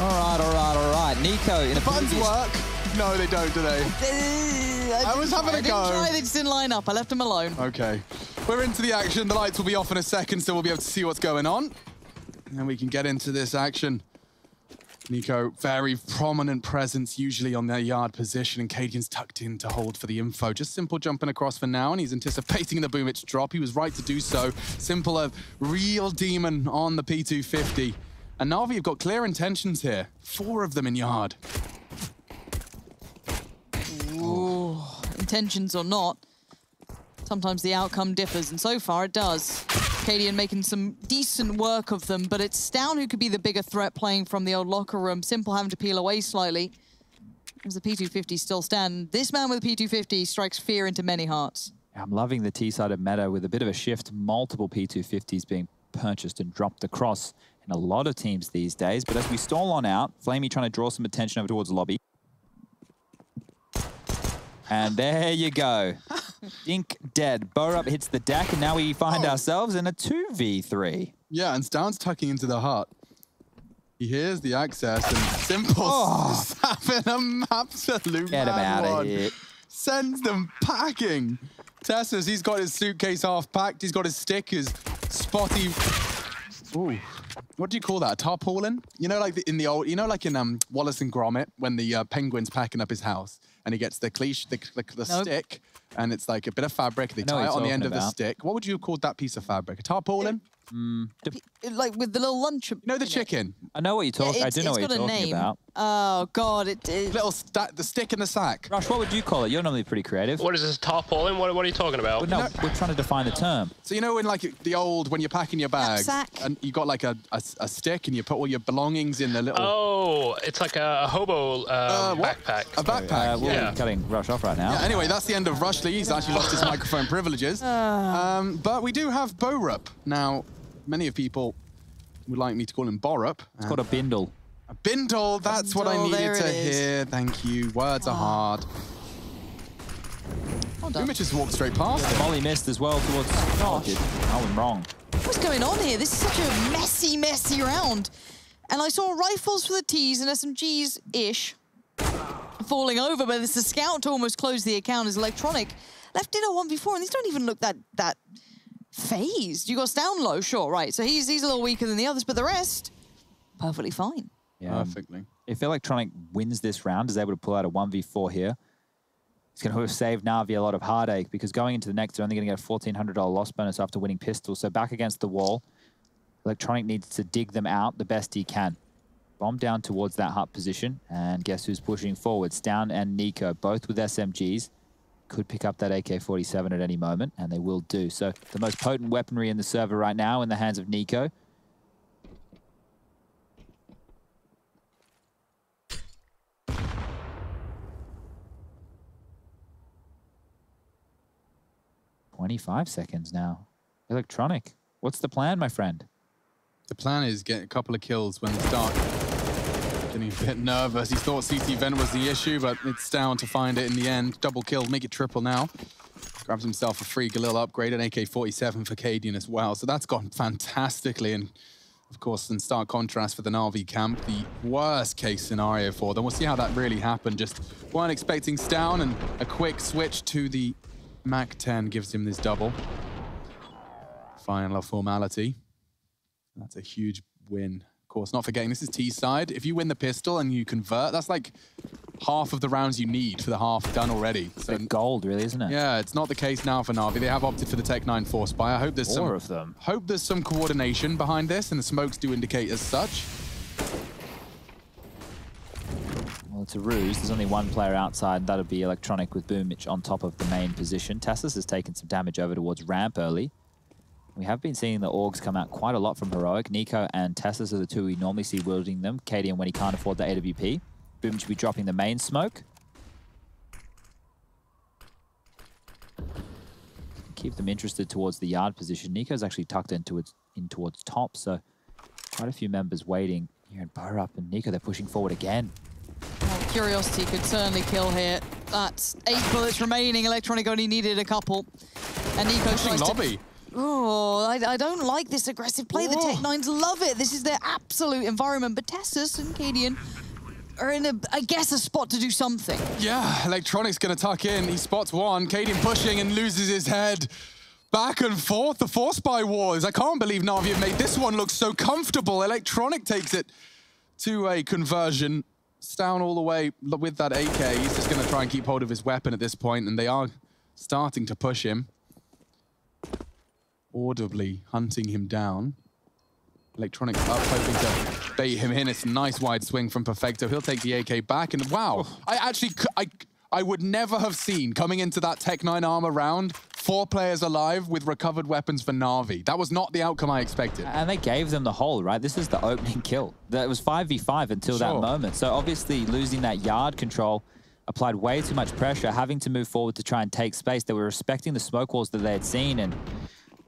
All right, all right, all right. Nico in a Buttons previous- work. No, they don't, do they? I, was having a I didn't try, they just didn't line up. I left them alone. Okay. We're into the action. The lights will be off in a second, so we'll be able to see what's going on. And we can get into this action. Nico, very prominent presence, usually on their yard position, and Cadian's tucked in to hold for the info. Just Simple jumping across for now, and he's anticipating the Boomich drop. He was right to do so. Simple, a real demon on the P250. And Na'Vi have got clear intentions here. Four of them in yard. Ooh, intentions or not, sometimes the outcome differs, and so far it does. Cadian making some decent work of them, but it's stavn who could be the bigger threat playing from the old locker room. Simple having to peel away slightly. As the P250 still stand. This man with P250 strikes fear into many hearts. I'm loving the T-sided meta with a bit of a shift. Multiple P250s being purchased and dropped across in a lot of teams these days. But as we stall on out, flamie trying to draw some attention over towards lobby. And there you go. Dink dead. Borup hits the deck, and now we find Oh. ourselves in a 2v3. Yeah, and stavn's tucking into the hut. He hears the access and Simple Oh. having a absolute Get him out of here. Sends them packing. TeSeS, he's got his suitcase half packed. He's got his stickers. Spotty. Ooh. What do you call that? A tarpaulin? You know, like the, in the old, you know, like in um, Wallace and Gromit when the uh, penguin's packing up his house and he gets the cliche, the, the, the Nope. stick, and it's like a bit of fabric. They tie it on the end talking of the stick. What would you have called that piece of fabric? A tarpaulin? Like with the little lunch. You know the chicken? I know what you're talking. I it's- do know what you're got a talking name. about. Oh, God. It, it, Little sta- the stick in the sack. Rush, what would you call it? You're normally pretty creative. What is this, tarpaulin? What, what are you talking about? Well, no, we're trying to define the term. So you know in like the old when you're packing your bags Knapsack. and you got like a, a, a stick and you put all your belongings in the little Oh, it's like a, a hobo Uh, um, what? backpack. a backpack. Uh, we'll yeah. cutting Rush off right now. Yeah, Anyway, that's the end of Rushley. He's actually lost his microphone privileges. Um, but we do have Borup. Now, many of people would like me to call him Borup. It's called a uh, bindle. A Bindle, that's what I Bindle, needed to it is. hear. Thank you. Words are hard. well done. Boomich just walked straight past him. Molly missed as well towards. Oh, did. I was wrong. What's going on here? This is such a messy, messy round. And I saw rifles for the Ts and SMGs-ish falling over, but it's the scout to almost close the account as Electronic left in a 1v4, and these don't even look that that phased. You got down low, sure, right. So he's he's a little weaker than the others, but the rest, perfectly fine. Yeah. Perfectly. If Electronic wins this round, is able to pull out a 1v4 here, it's going to have saved Navi a lot of heartache because going into the next, they're only going to get a $1,400 loss bonus after winning pistol. So back against the wall, Electronic needs to dig them out the best he can. Bomb down towards that hut position, and guess who's pushing forwards? Down and Nico, both with SMGs. Could pick up that AK-47 at any moment, and they will do. So the most potent weaponry in the server right now in the hands of Nico. Twenty-five seconds now. Electronic. What's the plan, my friend? The plan is get a couple of kills when it's dark. Getting a bit nervous. He thought CT vent was the issue, but it's down to find it in the end. Double kill, make it triple now. Grabs himself a free Galil upgrade, an AK-47 for Cadian as well. So that's gone fantastically. And of course, in stark contrast for the Na'Vi camp, the worst case scenario for them. We'll see how that really happened. Just weren't expecting stavn and a quick switch to the MAC-10 gives him this double. Final formality. That's a huge win. Of course, not forgetting this is T side. If you win the pistol and you convert, that's like half of the rounds you need for the half done already. So gold, really, isn't it? yeah, it's not the case now for Navi. They have opted for the Tec-9 Force Buy. I hope there's Four some of them. hope there's some coordination behind this, and the smokes do indicate as such. Well, it's a ruse. There's only one player outside. That'll be Electronic with Boomich on top of the main position. TeSeS has taken some damage over towards ramp early. We have been seeing the AUGs come out quite a lot from Heroic. Nico and TeSeS are the two we normally see wielding them. Cadian when he can't afford the AWP. Boom should be dropping the main smoke. Keep them interested towards the yard position. Nico's actually tucked into its, in towards top, so quite a few members waiting. Here in Borup and Nico, they're pushing forward again. Well, Curiosity could certainly kill here. That's eight bullets remaining. Electronic only needed a couple. And Nico Pushing tries to... Oh, I, I don't like this aggressive play. The Oh. Tech Nines love it. This is their absolute environment. But TeSeS and Cadian are in a, I guess, a spot to do something. Yeah, Electronic's gonna tuck in. He spots one. Cadian pushing and loses his head. Back and forth, the Force buy Wars. I can't believe Na'Vi have made this one look so comfortable. Electronic takes it to a conversion. It's down all the way with that AK. He's just gonna try and keep hold of his weapon at this point, and they are starting to push him. Audibly hunting him down. Electronic up, hoping to bait him in. It's a nice wide swing from Perfecto. He'll take the AK back, and wow, I actually, I, I would never have seen coming into that Tec-9 armor round four players alive with recovered weapons for Navi. That was not the outcome I expected. And they gave them the hole, right? This is the opening kill. That was 5v5 until that moment. So obviously losing that yard control applied way too much pressure, having to move forward to try and take space. They were respecting the smoke walls that they had seen and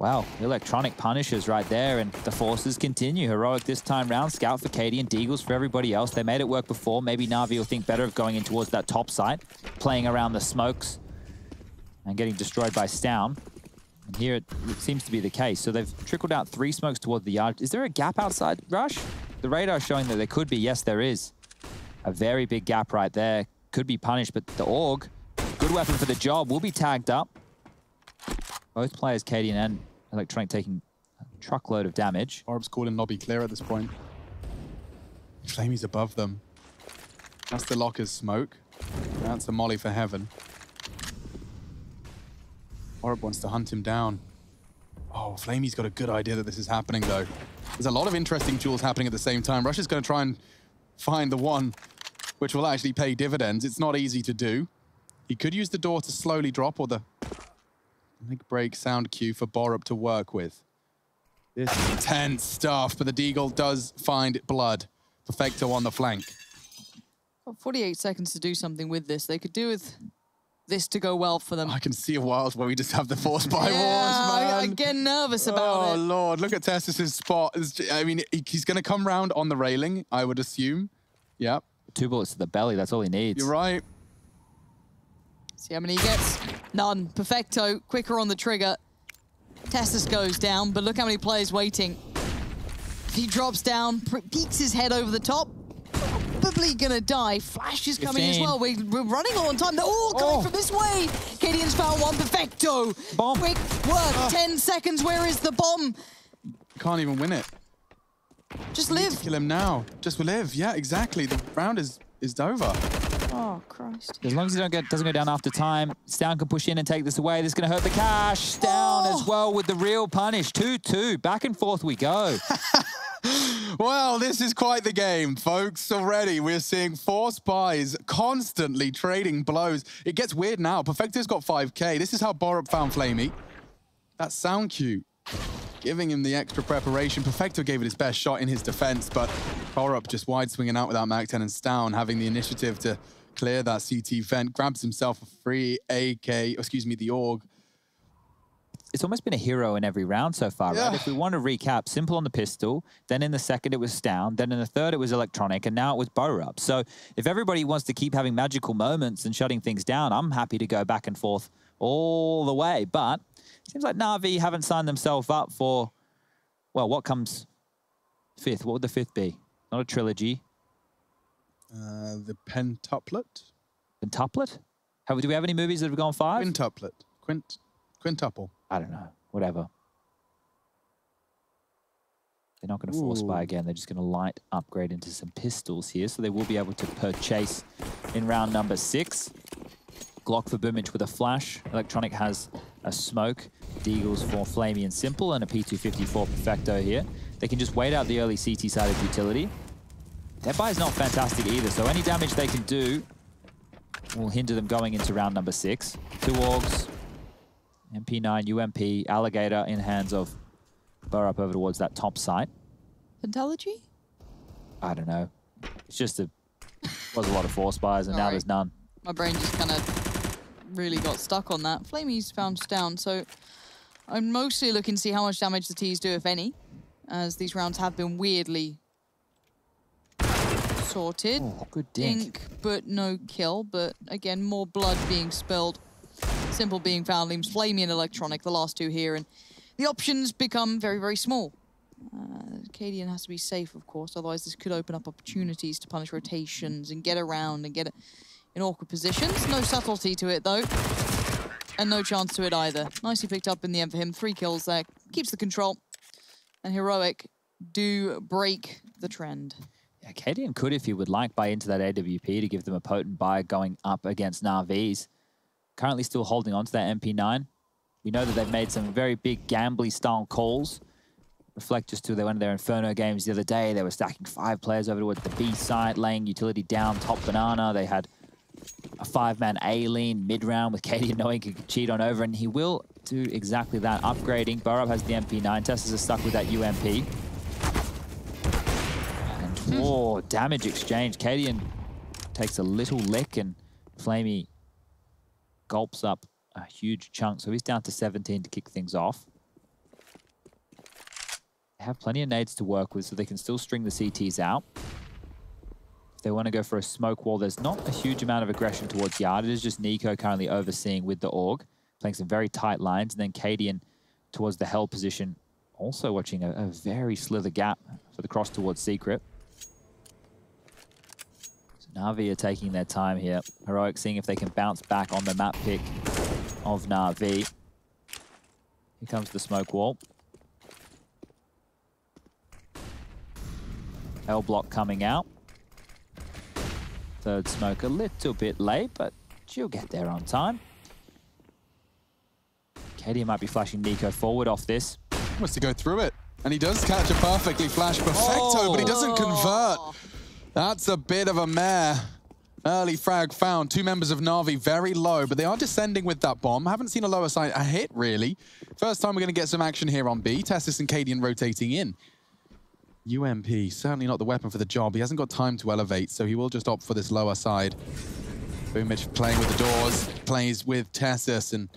wow, electronic punishes right there and the forces continue. Heroic this time round, Scout for Cadian and Deagles for everybody else. They made it work before. Maybe Navi will think better of going in towards that top site, playing around the smokes and getting destroyed by stavn. And here it, it seems to be the case. So they've trickled out three smokes towards the yard. Is there a gap outside Rush? The radar showing that there could be. Yes, there is. A very big gap right there. Could be punished, but the AUG, good weapon for the job, will be tagged up. Both players, Cadian and Electronic, taking a truckload of damage. Orb's calling lobby clear at this point. flamie's above them. That's the locker's smoke. That's a molly for heaven. Orb wants to hunt him down. Oh, flamie's got a good idea that this is happening, though. There's a lot of interesting duels happening at the same time. Rush is going to try and find the one which will actually pay dividends. It's not easy to do. He could use the door to slowly drop or the make break sound cue for Borup to work with. This is intense stuff, but the Deagle does find blood. Perfecto on the flank. Got 48 seconds to do something with this. They could do with this to go well for them. I can see a world where we just have the force buy yeah, wars, man. I, I get nervous about oh it. Oh, Lord, look at TeSeS's spot. It's j- I mean, he- he's going to come round on the railing, I would assume. Yep, Two bullets to the belly, that's all he needs. you're right. See how many he gets. None. Perfecto, quicker on the trigger. TeSeS goes down, but look how many players waiting. He drops down, peeks his head over the top. Probably gonna die. Flash is coming as well. We, we're running low on time. They're all coming Oh. from this way. Cadian's found one. Perfecto. Bomb. Quick work. Ah. 10 seconds. Where is the bomb? Can't even win it. Just live. Kill him now. Just live. Yeah, exactly. The round is is over. Oh, Christ. As long as he don't get, doesn't go down after time, stavn can push in and take this away. This is going to hurt the cash. Down Oh. as well with the real punish. 2-2. Back and forth we go. Well, this is quite the game, folks. Already, we're seeing four spies constantly trading blows. It gets weird now. Perfecto's got 5k. This is how Borup found flamie. That sound cue, giving him the extra preparation. Perfecto gave it his best shot in his defense, but Borup just wide swinging out without Mac 10 and stavn having the initiative to clear that CT vent. Grabs himself a free AK, excuse me, the AUG. It's almost been a hero in every round so far, Yeah. right? If we want to recap, Simple on the pistol, then in the second it was stavn, then in the third it was Electronic, and now it was Borup. So if everybody wants to keep having magical moments and shutting things down, I'm happy to go back and forth all the way. But it seems like Navi haven't signed themselves up for, well, what comes fifth? What would the fifth be? Not a trilogy. Uh, the pentuplet? Quintuplet? Have, do we have any movies that have gone five? Quintuplet. Quint, quintuple. I don't know. Whatever. They're not going to force buy again. They're just going to light upgrade into some pistols here. So they will be able to purchase in round number six. Glock for Boomage with a flash. Electronic has a smoke. Deagles for flamie and Simple and a P250 for Perfecto here. They can just wait out the early CT side of utility. Their buy is not fantastic either, so any damage they can do will hinder them going into round number six. Two AUGs, MP9, UMP, Alligator in hands of Borup over towards that top site. Pentology? I don't know. It's just a was a lot of force buys and now there's none. my brain just kind of really got stuck on that. flamie's found down, so I'm mostly looking to see how much damage the T's do, if any, as these rounds have been weirdly sorted. Oh, good dink. Ink, but no kill, but again, more blood being spilled. Simple being found, leaves flamie and Electronic, the last two here, and the options become very, very small. Uh, Cadian has to be safe, of course, otherwise this could open up opportunities to punish rotations and get around and get in awkward positions. No subtlety to it, though. And no chance to it either. Nicely picked up in the end for him. Three kills there. Keeps the control. And Heroic do break the trend. Yeah, Cadian could, if he would like, buy into that AWP to give them a potent buy going up against Na'Vi's. Currently still holding on to that MP9. We know that they've made some very big gambly style calls. Reflect just to went to their Inferno games the other day. They were stacking five players over towards the B side, laying utility down, top banana. They had a five-man A lean mid-round with Cadian knowing he could cheat on over, and he will do exactly that. Upgrading. Borup has the MP9. TeSeS are stuck with that UMP. Oh, damage exchange. Cadian takes a little lick, and flamie gulps up a huge chunk. So he's down to 17 to kick things off. They have plenty of nades to work with, so they can still string the CTs out. If they want to go for a smoke wall, there's not a huge amount of aggression towards Yard. It is just Nico currently overseeing with the AUG, playing some very tight lines, and then Cadian towards the Hell position, also watching a, a very slither gap for the cross towards Secret. So Na'Vi are taking their time here. Heroic seeing if they can bounce back on the map pick of Na'Vi. Here comes the smoke wall. L block coming out. Third smoke a little bit late, but she'll get there on time. Cadian might be flashing Nico forward off this. Wants to go through it. And he does catch a perfectly flash perfecto, but he doesn't convert. Oh. That's a bit of a mare. Early frag found. Two members of Na'Vi very low, but they are descending with that bomb. Haven't seen a lower side a hit, really. First time we're going to get some action here on B. TeSeS and Cadian rotating in. UMP, certainly not the weapon for the job. He hasn't got time to elevate, so he will just opt for this lower side. Boomich playing with the doors, plays with TeSeS, and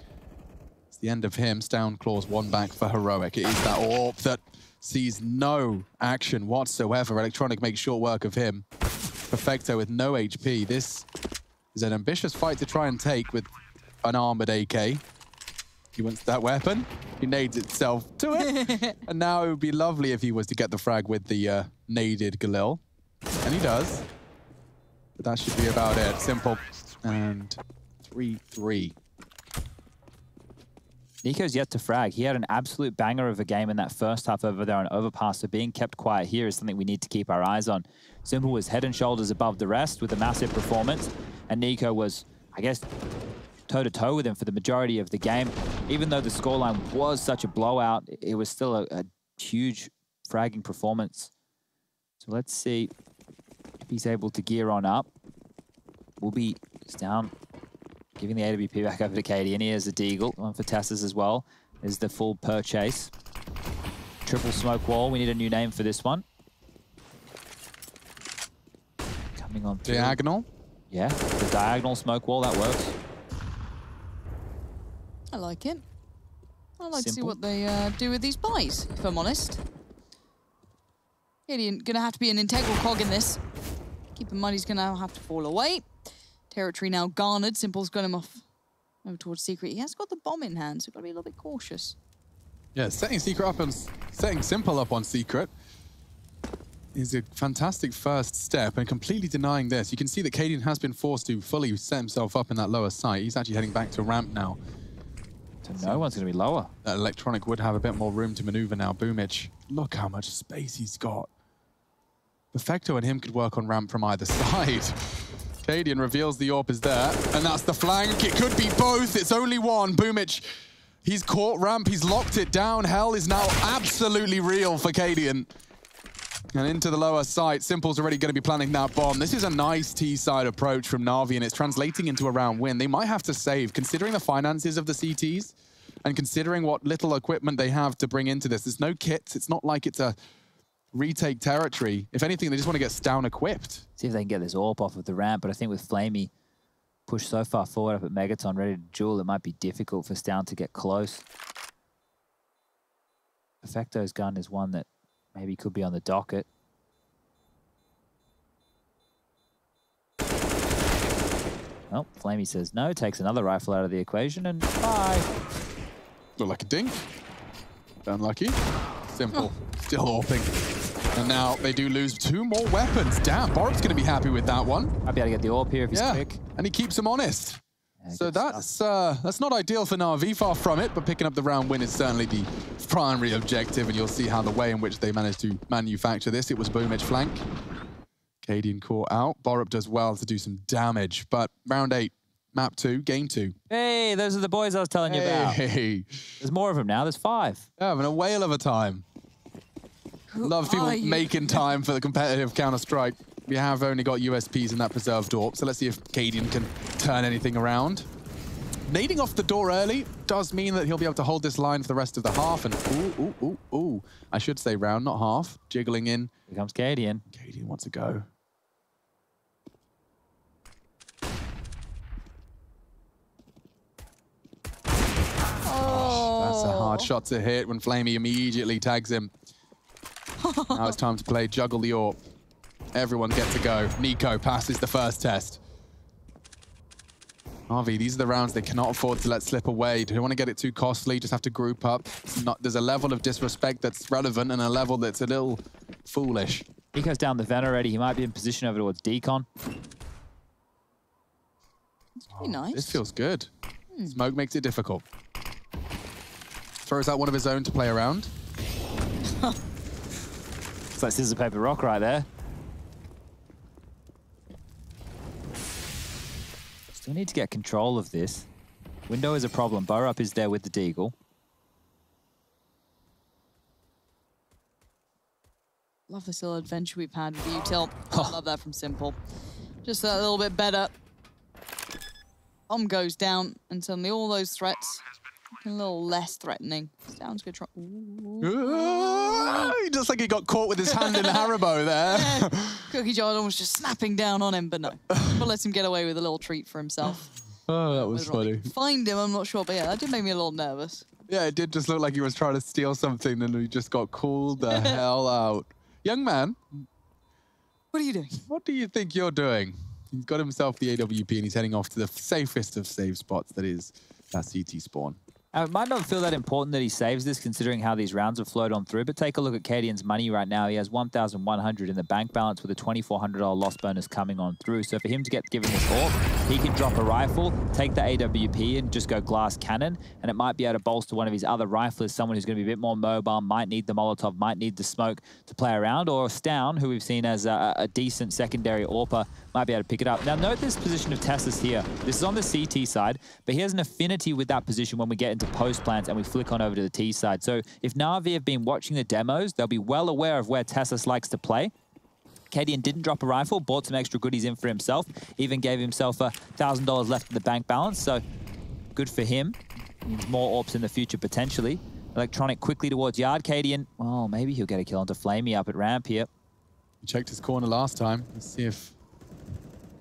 it's the end of him. Down claws one back for Heroic. It is that AWP that sees no action whatsoever. Electronic makes short work of him. Perfecto with no HP. This is an ambitious fight to try and take with an armored AK. He wants that weapon. He nades itself to it. and now it would be lovely if he was to get the frag with the uh, naded Galil. And he does. But that should be about it. Simple. And 3-3. Nico's yet to frag. He had an absolute banger of a game in that first half over there on Overpass, so being kept quiet here is something we need to keep our eyes on. Simple was head and shoulders above the rest with a massive performance, and Nico was, I guess, toe-to-toe -toe with him for the majority of the game. Even though the scoreline was such a blowout, it was still a, a huge fragging performance. So let's see if he's able to gear on up. Will be down Giving the AWP back over to Cadian, and here's a Deagle. One for TeSeS as well. Is the full purchase. Triple smoke wall. We need a new name for this one. Coming on through. Diagonal? Yeah, the diagonal smoke wall, that works. I like it. I'd like Simple. to see what they uh, do with these buys, if I'm honest. Cadian gonna have to be an integral cog in this. Keep in mind he's gonna have to fall away. Territory now garnered. Simple's got him off over towards Secret. He has got the bomb in hand, so gotta be a little bit cautious. Yeah, setting Secret up and setting Simple up on Secret is a fantastic first step and completely denying this. You can see that Cadian has been forced to fully set himself up in that lower site. He's actually heading back to ramp now. So no one's going to be lower. That Electronic would have a bit more room to maneuver now. Boomich, look how much space he's got. Perfecto and him could work on ramp from either side. Cadian reveals the AWP is there, and that's the flank. It could be both. It's only one. Boomich, he's caught ramp. He's locked it down. Hell is now absolutely real for Cadian. And into the lower site. Simple's already going to be planning that bomb. This is a nice T-side approach from Na'Vi, and it's translating into a round win. They might have to save, considering the finances of the CTs, and considering what little equipment they have to bring into this. There's no kits. It's not like it's a retake territory. If anything, they just want to get down equipped. See if they can get this AWP off of the ramp, but I think with flamie pushed so far forward up at Megaton, ready to duel, it might be difficult for stavn to get close. Perfecto's gun is one that maybe could be on the docket. Well, flamie says no, takes another rifle out of the equation, and bye. Look like a dink. Unlucky. Simple. Still AWPing. And now they do lose two more weapons. Damn, Borup's going to be happy with that one. Might be able to get the AWP here if he's Yeah, quick. and he keeps him honest. Yeah, So that's uh, that's not ideal for Na'Vi, far from it, but picking up the round win is certainly the primary objective, and you'll see how the way in which they managed to manufacture this. It was Boomage flank. Cadian caught out. Borup does well to do some damage, but round eight, map two, game two. Hey, those are the boys I was telling you about. Hey, There's more of them now. There's five. Yeah, having a whale of a time. Love people are you? making time for the competitive Counter-Strike. We have only got USPs in that preserved AWP, so let's see if Cadian can turn anything around. Nading off the door early does mean that he'll be able to hold this line for the rest of the half, and ooh, ooh, ooh, ooh. I should say round, not half. Jiggling in. Here comes Cadian. Cadian wants to go. That's a hard oh. shot to hit when flamie immediately tags him. now it's time to play Juggle the Orb. Everyone get to go. Nico passes the first test. Harvey, these are the rounds they cannot afford to let slip away. They don't want to get it too costly, just have to group up. Not, there's a level of disrespect that's relevant and a level that's a little foolish. He goes down the vent already. He might be in position over towards Decon. Be oh, nice. This feels good. Hmm. Smoke makes it difficult. Throws out one of his own to play around. It's like scissors, paper, rock right there. Still need to get control of this. Window is a problem. Borup is there with the Deagle. Love this little adventure we've had with you, Tilt. I love that from Simple. Just a little bit better. Bomb goes down, and suddenly all those threats a little less threatening. Sounds good. Ooh. He just like he got caught with his hand in the Haribo there. Cookie Jar was just snapping down on him, but no. But lets him get away with a little treat for himself. oh, that was Whether or not funny. Find him, I'm not sure, but yeah, that did make me a little nervous. Yeah, it did just look like he was trying to steal something and he just got called the hell out. Young man, What are you doing? what do you think you're doing? He's got himself the AWP and he's heading off to the safest of save spots, that is that CT spawn. Uh, it might not feel that important that he saves this, considering how these rounds have flowed on through. But take a look at Cadian's money right now. He has 1,100 in the bank balance with a $2,400 loss bonus coming on through. So for him to get given this AWP, he can drop a rifle, take the AWP, and just go glass cannon. And it might be able to bolster one of his other riflers, someone who's going to be a bit more mobile, might need the Molotov, might need the smoke to play around. Or stavn, who we've seen as a, a decent secondary AWPer, might be able to pick it up. Now note this position of TeSeS here. This is on the CT side, but he has an affinity with that position when we get into post plans and we flick on over to the T side. So if Navi have been watching the demos, they'll be well aware of where TeSeS likes to play. Cadian didn't drop a rifle, bought some extra goodies in for himself, even gave himself a $1,000 left in the bank balance. So good for him. More AWPs in the future potentially. Electronic quickly towards Yard. Cadian, well, maybe he'll get a kill onto flamie up at ramp here. He checked his corner last time. Let's see if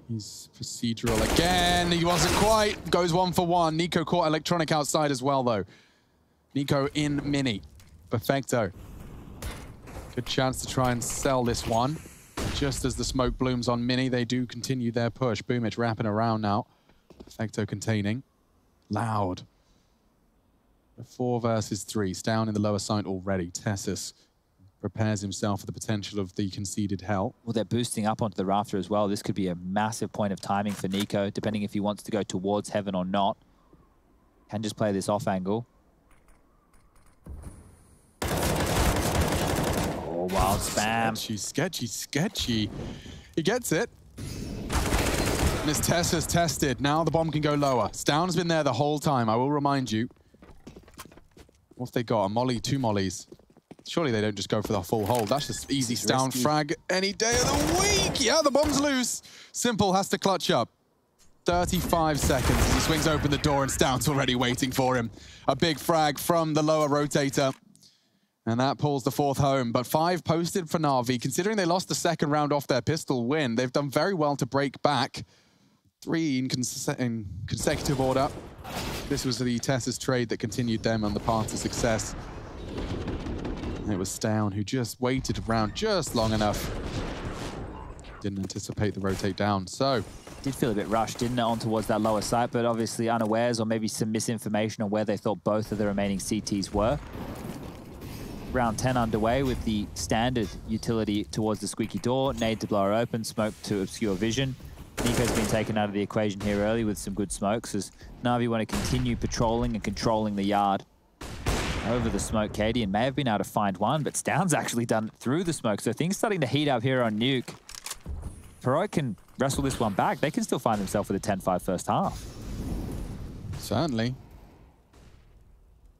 he's procedural again. He wasn't quite. Goes one for one. Nico caught electronic outside as well, though. Nico in mini. Perfecto. Good chance to try and sell this one. Just as the smoke blooms on mini, they do continue their push. Boomage wrapping around now. Perfecto containing. Loud. Four versus three. Down in the lower side already. TeSeS prepares himself for the potential of the conceded hell. Well, they're boosting up onto the rafter as well. This could be a massive point of timing for Nico, depending if he wants to go towards heaven or not. Can just play this off angle. Oh, wild spam. Sketchy, sketchy, sketchy. He gets it. Test has tested. Now the bomb can go lower. stavn's been there the whole time, I will remind you. What's they got? A molly, two mollies. Surely they don't just go for the full hold. That's just easy stavn frag any day of the week. Yeah, the bomb's loose. Simple has to clutch up. 35 seconds as he swings open the door and stavn's already waiting for him. A big frag from the lower rotator. And that pulls the fourth home. But five posted for Navi. Considering they lost the second round off their pistol win, they've done very well to break back. Three in, conse in consecutive order. This was the TeSeS's trade that continued them on the path to success. It was stavn who just waited around just long enough. Didn't anticipate the rotate down. So Did feel a bit rushed, didn't it, on towards that lower site, but obviously unawares or maybe some misinformation on where they thought both of the remaining CTs were. round 10 underway with the standard utility towards the squeaky door, nade to blow her open, smoke to obscure vision. Nico's been taken out of the equation here early with some good smokes as Na'Vi want to continue patrolling and controlling the yard. Over the smoke, Cadian may have been able to find one, but stavn's actually done it through the smoke. So things starting to heat up here on Nuke. Heroic can wrestle this one back. They can still find themselves with a 10-5 first half. Certainly.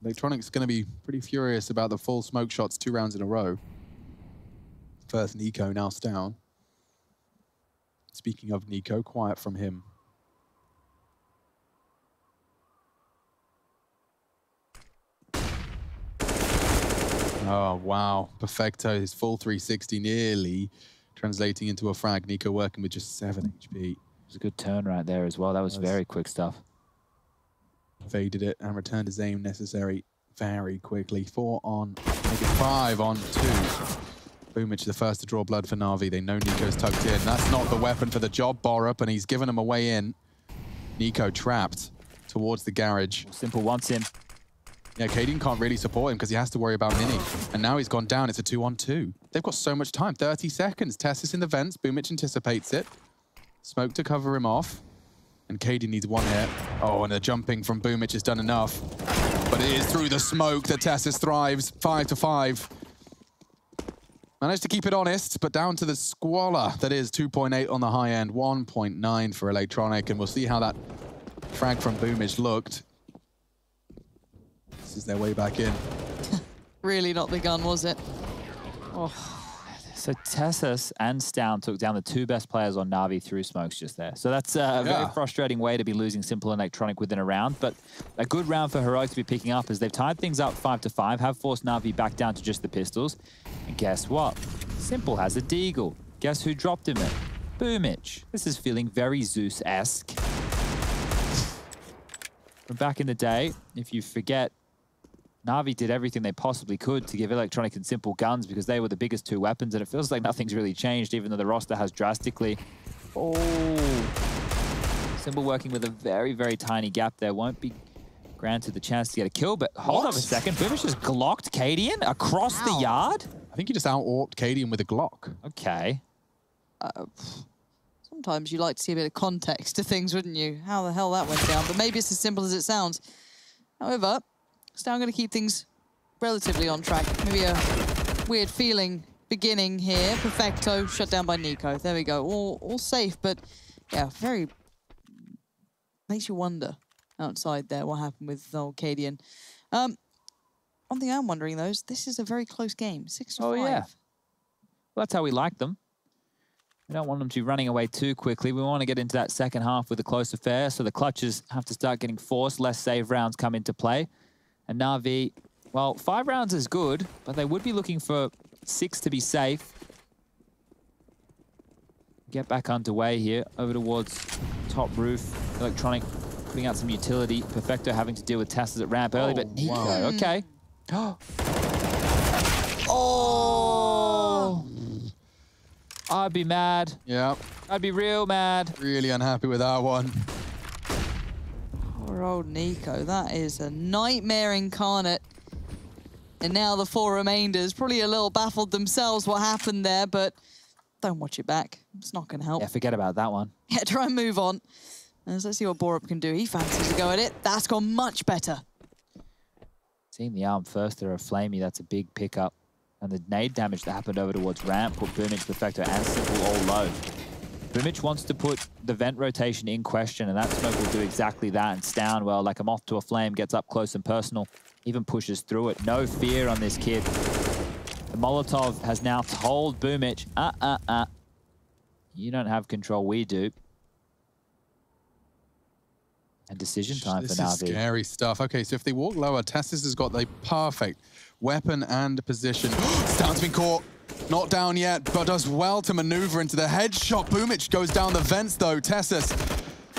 Electronic's going to be pretty furious about the full smoke shots two rounds in a row. First NiKo, now stavn. Speaking of NiKo, quiet from him. Oh, wow. Perfecto, his full 360 nearly translating into a frag. Nico working with just 7 HP. It was a good turn right there as well. That was Was. very quick stuff. Evaded it and returned his aim necessary very quickly. Four on, five on two. Boomich the first to draw blood for Na'Vi. They know Nico's tucked in. That's not the weapon for the job, Borup, and he's given him a way in. Nico trapped towards the garage. Simple wants him. Yeah, Cadian can't really support him because he has to worry about Mini. And now he's gone down. It's a two on two. They've got so much time. 30 seconds. TeSeS in the vents. Boomich anticipates it. Smoke to cover him off. And Cadian needs one hit. Oh, and the jumping from Boomich has done enough. But it is through the smoke that TeSeS thrives. Five to five. Managed to keep it honest, but down to the squalor. That is 2.8 on the high end, 1.9 for Electronic. And we'll see how that frag from Boomich looked. This is their way back in. Really not the gun, was it? Oh. So TeSeS and stavn took down the two best players on Navi through smokes just there. So that's uh, a very Yeah. frustrating way to be losing Simple and Electronic within a round, but a good round for Heroic to be picking up as they've tied things up five to five, have forced Navi back down to just the pistols. And guess what? Simple has a Deagle. Guess who dropped him it? Boomich. This is feeling very Zeus-esque. From back in the day, if you forget Navi did everything they possibly could to give Electronic and Simple guns because they were the biggest two weapons, and it feels like nothing's really changed, even though the roster has drastically. Oh, Simple working with a very, very tiny gap there. Won't be granted the chance to get a kill, but hold What? up a second. Boomish just glocked Cadian across the yard? I think he just out-orked Cadian with a Glock. Okay. Uh, sometimes you like to see a bit of context to things, wouldn't you? How the hell that went down, but maybe it's as simple as it sounds. However, still I'm going to keep things relatively on track. Maybe a weird feeling beginning here. Perfecto, shut down by Nico. There we go. All, all safe, but yeah, very... Makes you wonder outside there what happened with old Cadian. Um, one thing I'm wondering, though, is this is a very close game. Six to Oh, five. yeah. Well, that's how we like them. We don't want them to be running away too quickly. We want to get into that second half with a close affair, so the clutches have to start getting forced. Less save rounds come into play. And Navi, well, five rounds is good, but they would be looking for six to be safe. Get back underway here, over towards top roof. Electronic putting out some utility. Perfecto having to deal with TeSeS at ramp early, Oh, but NiKo, wow. okay. oh! I'd be mad. Yeah, I'd be real mad. really unhappy with that one. Poor old NiKo. That is a nightmare incarnate. And now the four remainders probably a little baffled themselves what happened there, but don't watch it back. It's not going to help. Yeah, forget about that one. Yeah, try and move on. Let's see what Borup can do. He fancies a go at it. That's gone much better. Seeing the arm first there, a flamey, that's a big pickup. And the nade damage that happened over towards ramp put Boomich, Perfecto, and Simple all low. Boomich wants to put the vent rotation in question, and that smoke will do exactly that. And stavn, well, like a moth to a flame, gets up close and personal, even pushes through it. No fear on this kid. The Molotov has now told Boomich, uh-uh-uh, you don't have control, we do. And decision time this for is Navi. scary stuff. Okay, so if they walk lower, TeSeS has got the perfect weapon and position. Stan's been caught. Not down yet, but does well to maneuver into the headshot. Boomich goes down the vents, though. TeSeS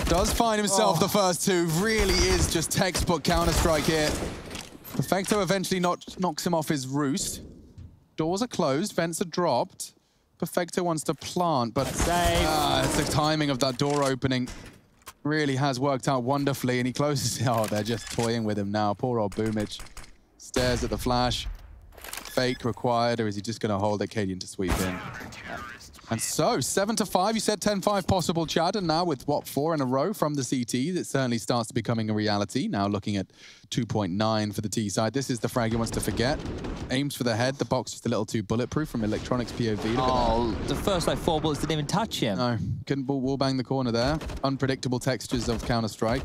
does find himself Oh. the first two. Really is just textbook Counter-Strike here. Perfecto eventually not, knocks him off his roost. Doors are closed, vents are dropped. Perfecto wants to plant, but. Ah, it's the timing of that door opening really has worked out wonderfully, and he closes. It. Oh, they're just toying with him now. Poor old Boomich stares at the flash. Fake required, or is he just going to hold Acadian to sweep in? Uh, and so, 7 to 5, you said 10 5 possible, Chad. And now, with what, four in a row from the CTs, it certainly starts to becoming a reality. Now, looking at 2.9 for the T side. This is the frag he wants to forget. Aims for the head. The box just a little too bulletproof from Electronics POV. Look Oh, the first like four bullets didn't even touch him. No, couldn't wall bang the corner there. Unpredictable textures of Counter Strike.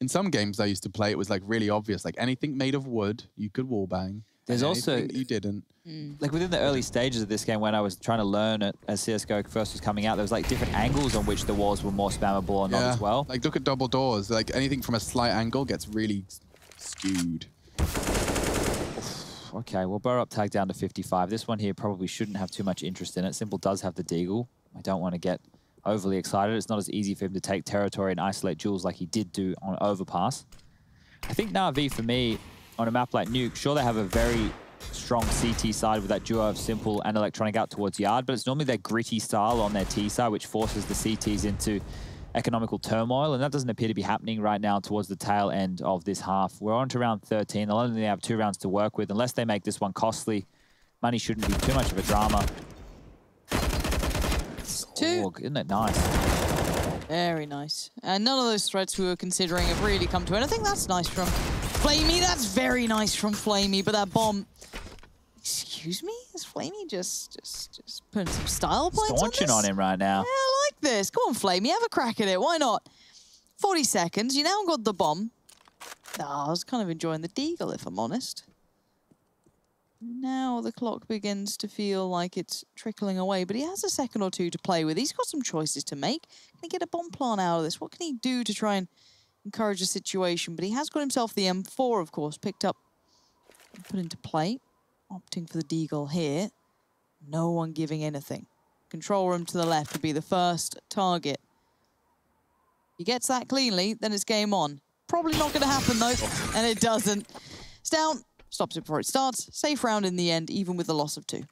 In some games I used to play, it was like really obvious. Like anything made of wood, you could wallbang. There's also- you didn't. Mm. like within the early stages of this game when I was trying to learn it as CSGO first was coming out, there was like different angles on which the walls were more spammable or not as well. Like look at double doors. Like anything from a slight angle gets really skewed. Okay, well, Borup tag down to 55. This one here probably shouldn't have too much interest in it. Simple does have the Deagle. I don't want to get overly excited. It's not as easy for him to take territory and isolate Jules like he did do on Overpass. I think Na'Vi, for me, on a map like Nuke, sure they have a very strong CT side with that duo of Simple and Electronic out towards Yard, but it's normally their gritty style on their T side, which forces the CTs into economical turmoil, and that doesn't appear to be happening right now towards the tail end of this half. We're on to round 13. They'll only have two rounds to work with. Unless they make this one costly, money shouldn't be too much of a drama. Two. Oh, isn't it nice? Very nice. And none of those threats we were considering have really come to anything. That's nice from flamie. That's very nice from flamie. But that bomb... Excuse me? Is flamie just, just, just putting some style points on Staunching this? on him right now. Yeah, I like this. Come on, flamie. Have a crack at it. Why not? 40 seconds. You now got the bomb. Ah, I was kind of enjoying the deagle, if I'm honest. Now the clock begins to feel like it's trickling away, but he has a second or two to play with. He's got some choices to make. Can he get a bomb plant out of this? What can he do to try and encourage the situation? But he has got himself the M4, of course, picked up and put into play. Opting for the deagle here. No one giving anything. Control room to the left would be the first target. He gets that cleanly, then it's game on. Probably not going to happen though, and it doesn't. It's down, stops it before it starts. Safe round in the end, even with the loss of two.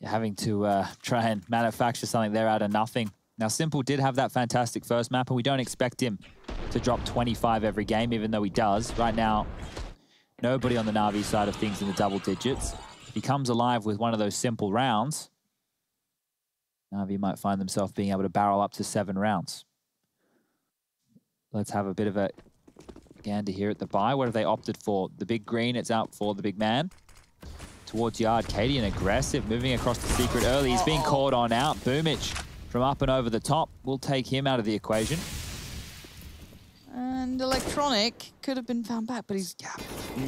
You're having to uh, try and manufacture something there out of nothing. Now, Simple did have that fantastic first map, and we don't expect him to drop 25 every game, even though he does. Right now, nobody on the Navi side of things in the double digits. If he comes alive with one of those simple rounds, Navi might find themselves being able to barrel up to seven rounds. Let's have a bit of a gander here at the buy. What have they opted for? The big green, it's out for the big man towards yard. Cadian and aggressive, moving across the secret early. He's being called on out. Boomich from up and over the top. We'll take him out of the equation. And Electronic could have been found back, but he's... Yeah.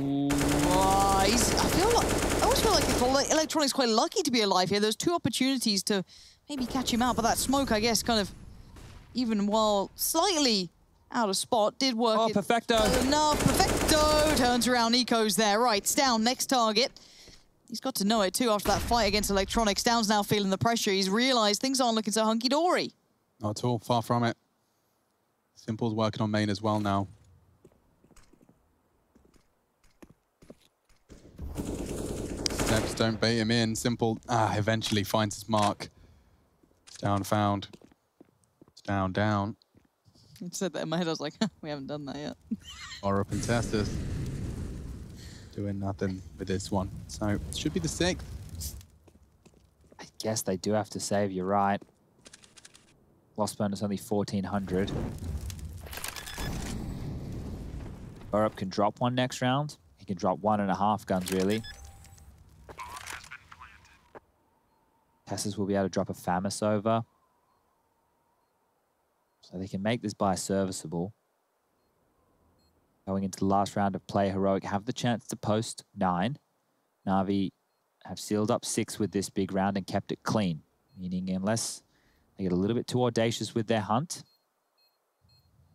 Oh, he's I feel like... I always feel like Electronic's quite lucky to be alive here. There's two opportunities to maybe catch him out, but that smoke, I guess, kind of... Even while slightly out of spot, did work. Oh, it- perfecto. No, perfecto! Turns around, Nico's there. Right, it's down, next target. He's got to know it too after that fight against Electronics. Down's now feeling the pressure. He's realised things aren't looking so hunky-dory. Not at all. Far from it. Simple's working on main as well now. Steps don't bait him in. Simple ah, eventually finds his mark. It's down found. It's down down. I said that in my head. I was like, we haven't done that yet. Borup and TeSeS. Doing nothing with this one. So it should be the sixth. I guess they do have to save, you're right. Lost bonus only 1400. Borup can drop one next round. He can drop one and a half guns, really. TeSeS will be able to drop a FAMAS over. So they can make this buy serviceable. Going into the last round of play, Heroic have the chance to post nine. Navi have sealed up six with this big round and kept it clean, meaning unless they get a little bit too audacious with their hunt,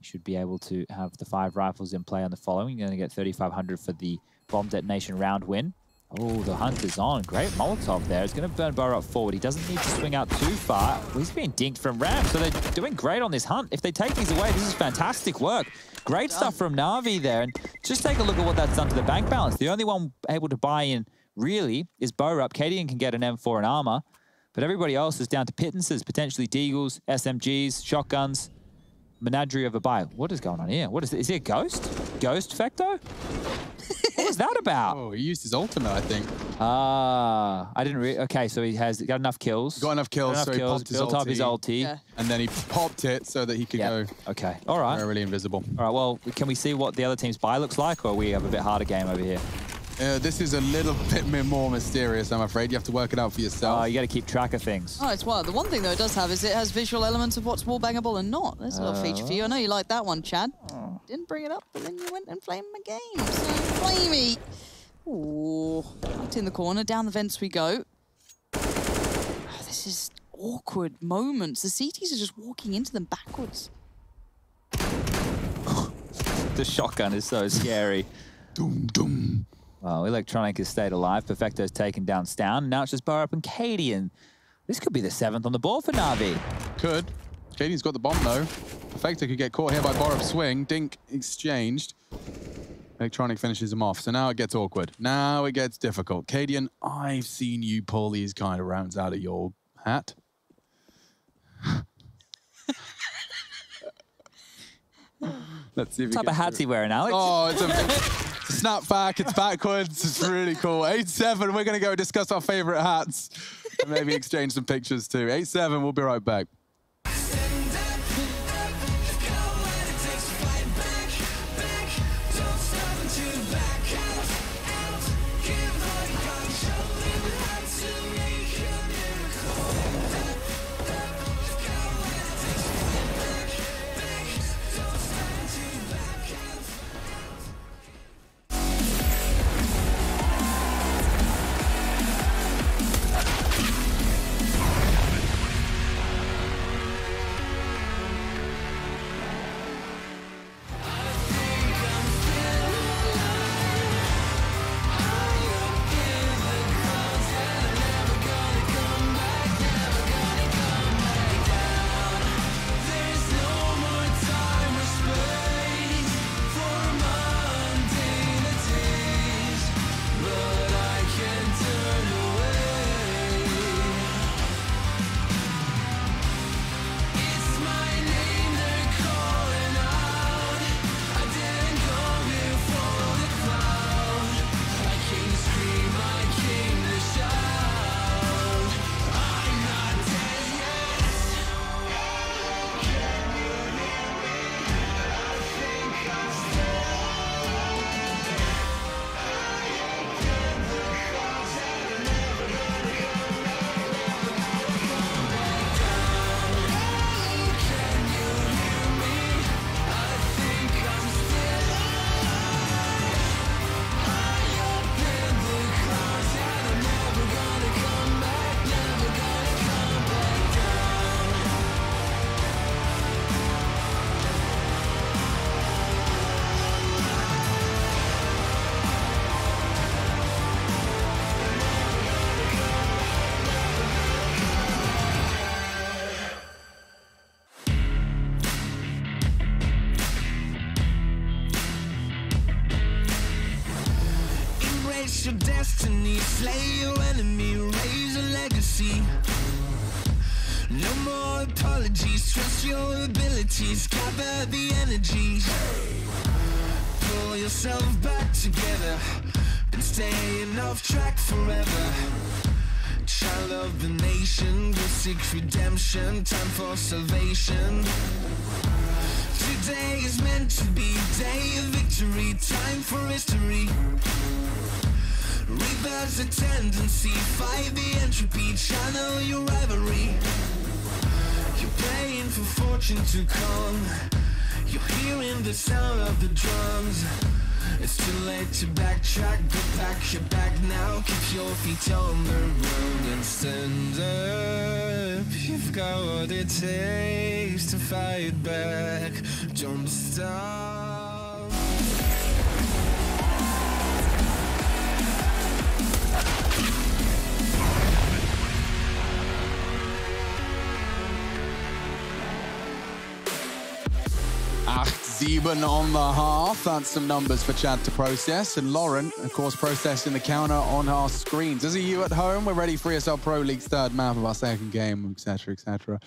should be able to have the five rifles in play on the following. You're going to get 3,500 for the bomb detonation round win. Oh, the hunt is on. Great Molotov there. It's going to burn Borup forward. He doesn't need to swing out too far. Well, he's being dinked from Ram, so they're doing great on this hunt. If they take these away, this is fantastic work. Great stuff from Navi there. And just take a look at what that's done to the bank balance. The only one able to buy in, really, is Borup. Cadian can get an M4 and armor, but everybody else is down to pittances, potentially Deagles, SMGs, shotguns, menagerie of a buy. What is going on here? What is it? Is he a ghost? Ghost Facto? What was that about? Oh, he used his ultimate, I think. Ah, I didn't re Okay, so he has got enough kills. Got enough kills, got enough so he kills, popped his built up his ulti. ulti. Yeah. And then he popped it so that he could Yeah. go Okay. All right. really invisible. All right. Well, can we see what the other team's buy looks like, or we have a bit harder game over here? Uh, this is a little bit more mysterious, I'm afraid. You have to work it out for yourself. Oh, you got to keep track of things. Oh, it's wild. The one thing though it does have is it has visual elements of what's wallbangable and not. There's a little feature for you. I know you like that one, Chad. Didn't bring it up, but then you went and flamed my game. So flamey. Ooh, out in the corner. Down the vents we go. Oh, this is awkward moments. The CTs are just walking into them backwards. The shotgun is so scary. Doom, doom. Well, Electronic has stayed alive. Perfecto's taken down stavn. Now it's just Borup and Cadian. This could be the seventh on the board for Navi. Could. Katie's got the bomb, though. Perfecto could get caught here by Borup Swing. Dink exchanged. Electronic finishes him off. So now it gets awkward. Now it gets difficult. Cadian, I've seen you pull these kind of rounds out of your hat. Let's see if What type of hat's he wearing, Alex? Oh, it's a, it's snap back. It's backwards. It's really cool. 8-7, we're going to go discuss our favorite hats and maybe exchange some pictures too. 8-7, we'll be right back. Slay your enemy, raise a legacy. No more apologies, trust your abilities, gather the energies. Pull yourself back together, been staying off track forever. Child of the nation, will seek redemption, time for salvation. Today is meant to be day of victory, time for history. Reverse a tendency, fight the entropy, channel your rivalry. You're praying for fortune to come. You're hearing the sound of the drums. It's too late to backtrack, go back your back now. Keep your feet on the ground and stand up. You've got what it takes to fight back. Don't stop. Acht, sieben on the half. That's some numbers for Chad to process. And Lauren, of course, processing the counter on our screens. As are you at home? We're ready for ESL Pro League's third map of our second game, etc., etc.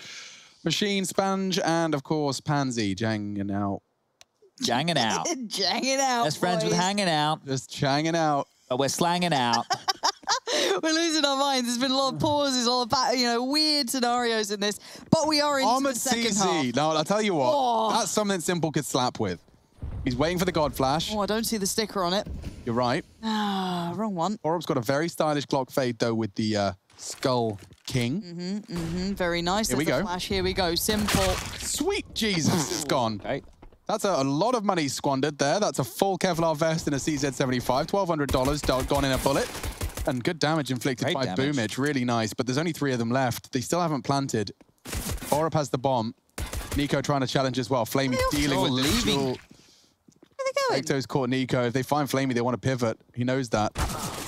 Machine, Sponge, and of course, Pansy. Jang are now Janging out. Janging out. Best friends with hanging out, Just changing out. but we're slanging out. We're losing our minds. There's been a lot of pauses, all about you know weird scenarios in this, but we are into Ahmed the second half. CZ. No, I'll tell you what. Oh. That's something Simple could slap with. He's waiting for the God Flash. Oh, I don't see the sticker on it. You're right. Ah, wrong one. Orob's got a very stylish Glock fade, though, with the uh, Skull King. Mm-hmm, mm-hmm. very nice. Here we There's the go. Flash. Here we go. Simple. Sweet Jesus, it's gone. Okay. That's a, a lot of money squandered there. That's a full Kevlar vest and a CZ75. $1,200 gone in a bullet. And good damage inflicted Great by damage. Boomich. Really nice. But there's only three of them left. They still haven't planted. Orob has the bomb. Nico trying to challenge as well. flamie dealing all with this leaving. duel. Where are they going? Ecto's caught Nico. If they find flamie, they want to pivot. He knows that.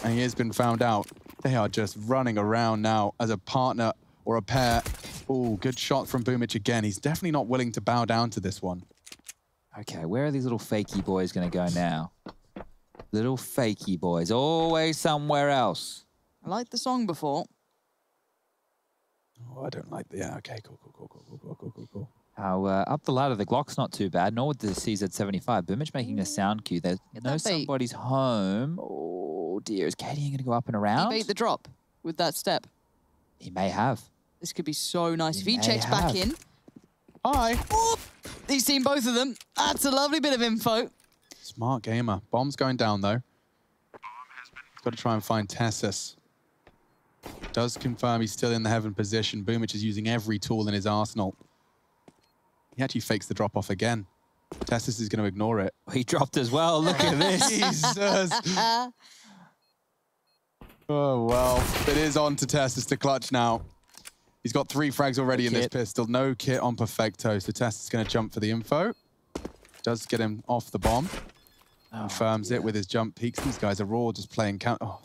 And he has been found out. They are just running around now as a partner or a pair. Oh, good shot from Boomich again. He's definitely not willing to bow down to this one. Okay, where are these little fakey boys going to go now? Little fakey boys, always somewhere else. I liked the song before. Oh, I don't like the... Yeah, okay, cool, cool, cool, cool, cool, cool, cool, cool, cool. How uh, up the ladder, the Glock's not too bad, nor with the CZ75. Boomich making a sound cue. They Get know that bait. somebody's home. Oh dear, is Katie going to go up and around? He around? bait the drop with that step. He may have. This could be so nice. If he may checks back in, Hi. oh, he's seen both of them. That's a lovely bit of info. Smart gamer. Bomb's going down, though. Got to try and find TeSeS. Does confirm he's still in the heaven position. Boomich is using every tool in his arsenal. He actually fakes the drop off again. TeSeS is going to ignore it. He dropped as well. Look at this. Jesus. oh, well. It is on to TeSeS to clutch now. He's got three frags already in this pistol. No kit on Perfecto, so TeSeS is going to jump for the info. Does get him off the bomb. Oh, confirms it with his jump peaks. These guys are all just playing count. Oh.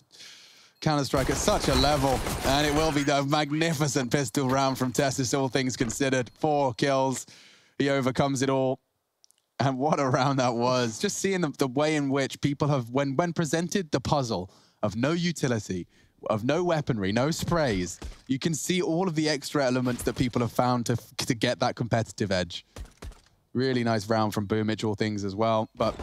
Counter-Strike at such a level, and it will be a magnificent pistol round from TeSeS, all things considered. Four kills. He overcomes it all. And what a round that was. Just seeing the, the way in which people have, when, when presented the puzzle of no utility, of no weaponry, no sprays, you can see all of the extra elements that people have found to, to get that competitive edge. Really nice round from Boomich, all things as well. But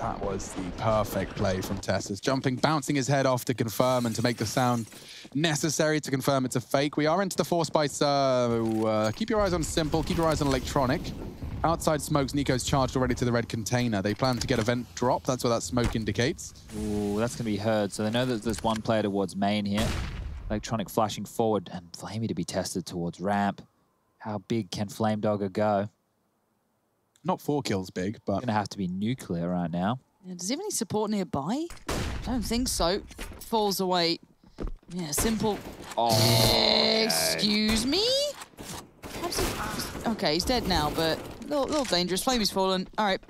that was the perfect play from TeSeS. Jumping, bouncing his head off to confirm and to make the sound necessary to confirm it's a fake. We are into the force buy, so uh, keep your eyes on Simple, keep your eyes on Electronic. Outside smokes, Nico's charged already to the red container. They plan to get a vent drop. That's what that smoke indicates. Ooh, that's going to be heard. So they know that there's one player towards main here. Electronic flashing forward and flamie to be tested towards ramp. How big can Flame Dogger go? Not four kills big, but Going to have to be nuclear right now. Yeah, does he have any support nearby? I don't think so. Falls away. Yeah, simple. Oh, Excuse me? Okay, he's dead now, but a little, little dangerous. flamie's fallen. All right.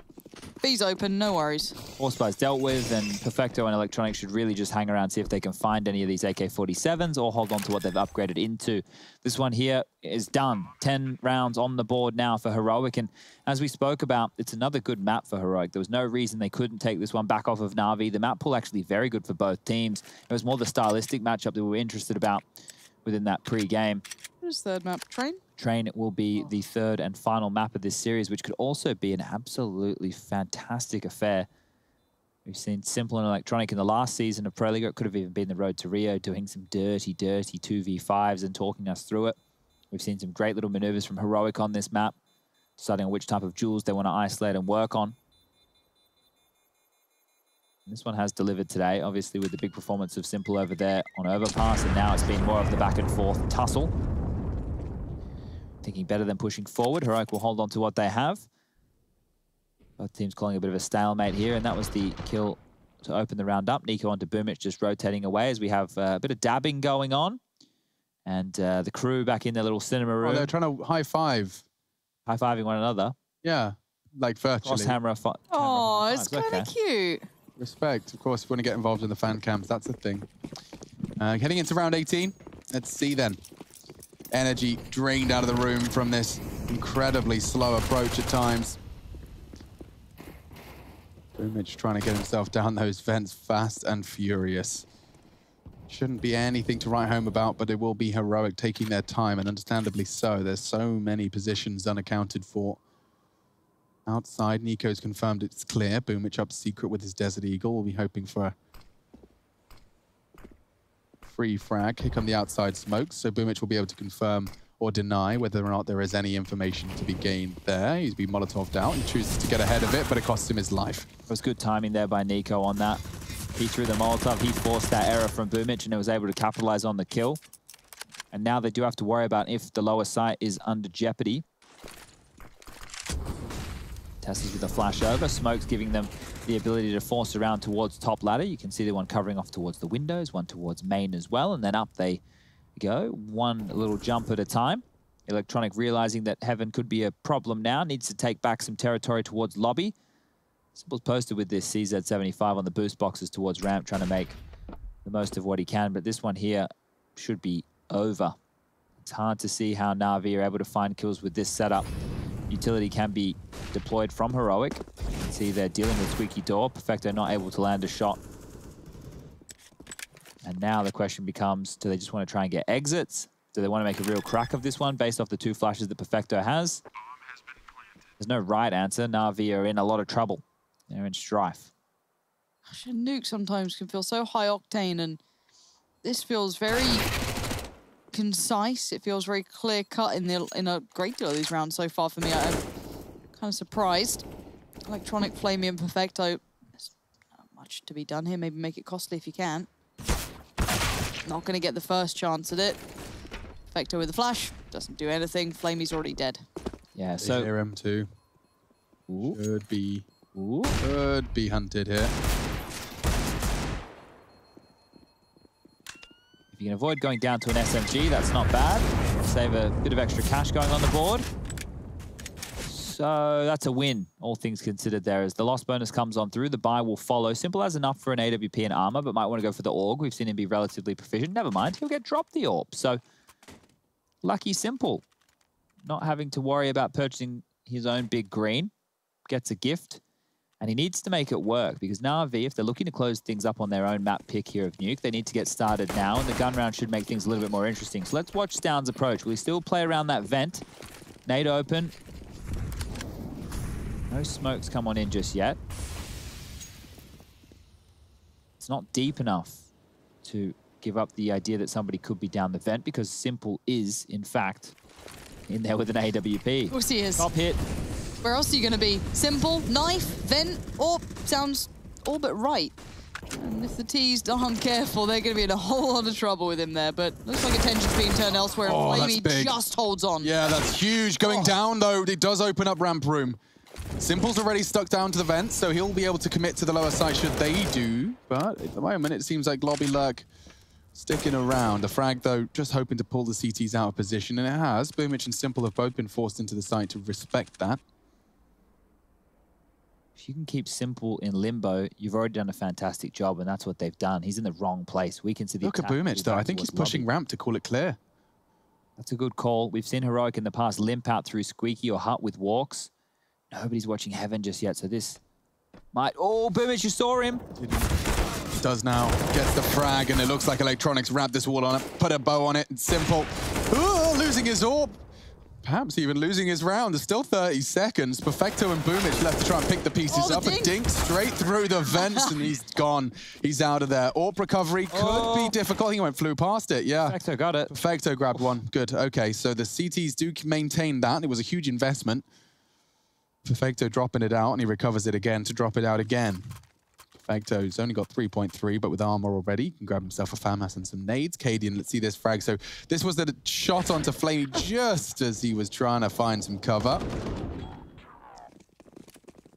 B's open, no worries. Force Buy's dealt with, and Perfecto and Electronic should really just hang around, see if they can find any of these AK-47s or hold on to what they've upgraded into. This one here is done. 10 rounds on the board now for Heroic, and as we spoke about, it's another good map for Heroic. There was no reason they couldn't take this one back off of Navi. The map pool actually very good for both teams. It was more the stylistic matchup that we were interested about within that pre-game. Where's third map? Train? Train will be oh. the third and final map of this series, which could also be an absolutely fantastic affair. We've seen Simple and Electronic in the last season of Pro League. It could have even been the road to Rio doing some dirty, dirty 2v5s and talking us through it. We've seen some great little maneuvers from Heroic on this map, deciding on which type of jewels they want to isolate and work on. And This one has delivered today, obviously with the big performance of Simple over there on Overpass, and now it's been more of the back and forth tussle. Thinking better than pushing forward. Heroic will hold on to what they have. Both teams calling a bit of a stalemate here, and that was the kill to open the round up. Nico onto Boomich just rotating away as we have uh, a bit of dabbing going on. And uh, the crew back in their little cinema oh, room, they're trying to high five. high-fiving one another. Yeah, like virtually. Cross hammer, fi- Oh, it's kind fives. of cute. Respect. Of course, if you want to get involved in the fan cams. That's the thing. Uh, heading into round 18. Let's see then. Energy drained out of the room from this incredibly slow approach at times. Boomich trying to get himself down those vents fast and furious. Shouldn't be anything to write home about, but it will be heroic taking their time, and understandably so. There's so many positions unaccounted for. Outside, Nico's confirmed it's clear. Boomich up secret with his Desert Eagle. We'll be hoping for a free frag. Here come the outside smokes, so Boomich will be able to confirm or deny whether or not there is any information to be gained there. He's been Molotoved out. He chooses to get ahead of it, but it costs him his life. It was good timing there by Nico on that. He threw the Molotov, he forced that error from Boomich and it was able to capitalize on the kill. And now they do have to worry about if the lower site is under jeopardy. TeSeS with a flash over. Smoke's giving them the ability to force around towards top ladder. You can see the one covering off towards the windows, one towards main as well. And then up they go, one little jump at a time. Electronic realizing that Heaven could be a problem now, needs to take back some territory towards lobby. Simple's posted with this CZ75 on the boost boxes towards ramp, trying to make the most of what he can. But this one here should be over. It's hard to see how Na'Vi are able to find kills with this setup. Utility can be deployed from Heroic. See they're dealing with Squeaky Door. Perfecto not able to land a shot. And now the question becomes, do they just want to try and get exits? Do they want to make a real crack of this one based off the two flashes that Perfecto has? There's no right answer. Na'Vi are in a lot of trouble. They're in strife. Gosh, and Nuke sometimes can feel so high octane, and this feels very concise. It feels very clear cut in the in a great deal of these rounds so far for me. I'm kind of surprised. Electronic, flamie, and Perfecto. There's not much to be done here. Maybe make it costly if you can. Not going to get the first chance at it. Perfecto with the flash. Doesn't do anything. flamie's already dead. Yeah, They so hear him too. Ooh. Should be, Ooh. should be hunted here. You can avoid going down to an SMG, that's not bad. Save a bit of extra cash going on the board. So that's a win, all things considered there. As the loss bonus comes on through, the buy will follow. Simple as enough for an AWP and armor, but might want to go for the AUG. We've seen him be relatively proficient. Never mind, he'll get dropped the AWP. So lucky Simple, not having to worry about purchasing his own big green. Gets a gift. And he needs to make it work because Na'Vi, if they're looking to close things up on their own map pick here of Nuke, they need to get started now, and the gun round should make things a little bit more interesting. So let's watch stavn's approach. Will he still play around that vent? Nade open. No smokes come on in just yet. It's not deep enough to give up the idea that somebody could be down the vent because Simple is, in fact, in there with an AWP. Of course he is. Top hit. Where else are you going to be? Simple, knife, vent, or sounds all but right. And if the T's aren't careful, they're going to be in a whole lot of trouble with him there. But looks like attention's being turned elsewhere. and Oh, flamie just holds on. Yeah, that's huge. Going Oh. down, though, it does open up ramp room. Simple's already stuck down to the vent, so he'll be able to commit to the lower side should they do. But at the moment, it seems like Lobby Lurk sticking around. The frag, though, just hoping to pull the CTs out of position, and it has. Boomich and Simple have both been forced into the site to respect that. If you can keep Simple in limbo, you've already done a fantastic job, and that's what they've done. He's in the wrong place. We can see the Look at Boomich, though. I think he's pushing lobby. ramp to call it clear. That's a good call. We've seen Heroic in the past limp out through Squeaky or Hut with walks. Nobody's watching Heaven just yet, so this might... Oh, Boomich, you saw him. Does now. Gets the frag, and it looks like Electronics wrapped this wall on it, put a bow on it, and Simple. Ooh, losing his orb. Perhaps even losing his round. There's still 30 seconds. Perfecto and Boomich left to try and pick the pieces Oh, the up. A dink. dink straight through the vents, and he's gone. He's out of there. Orb recovery could Oh. be difficult. He went flew past it, yeah. Perfecto got it. Perfecto grabbed one. Good. Okay, so the CTs do maintain that. It was a huge investment. Perfecto dropping it out, and he recovers it again to drop it out again. Perfecto's only got 3.3, but with armor already, he can grab himself a FAMAS and some nades. Cadian, let's see this frag. So this was the shot onto flamie just as he was trying to find some cover.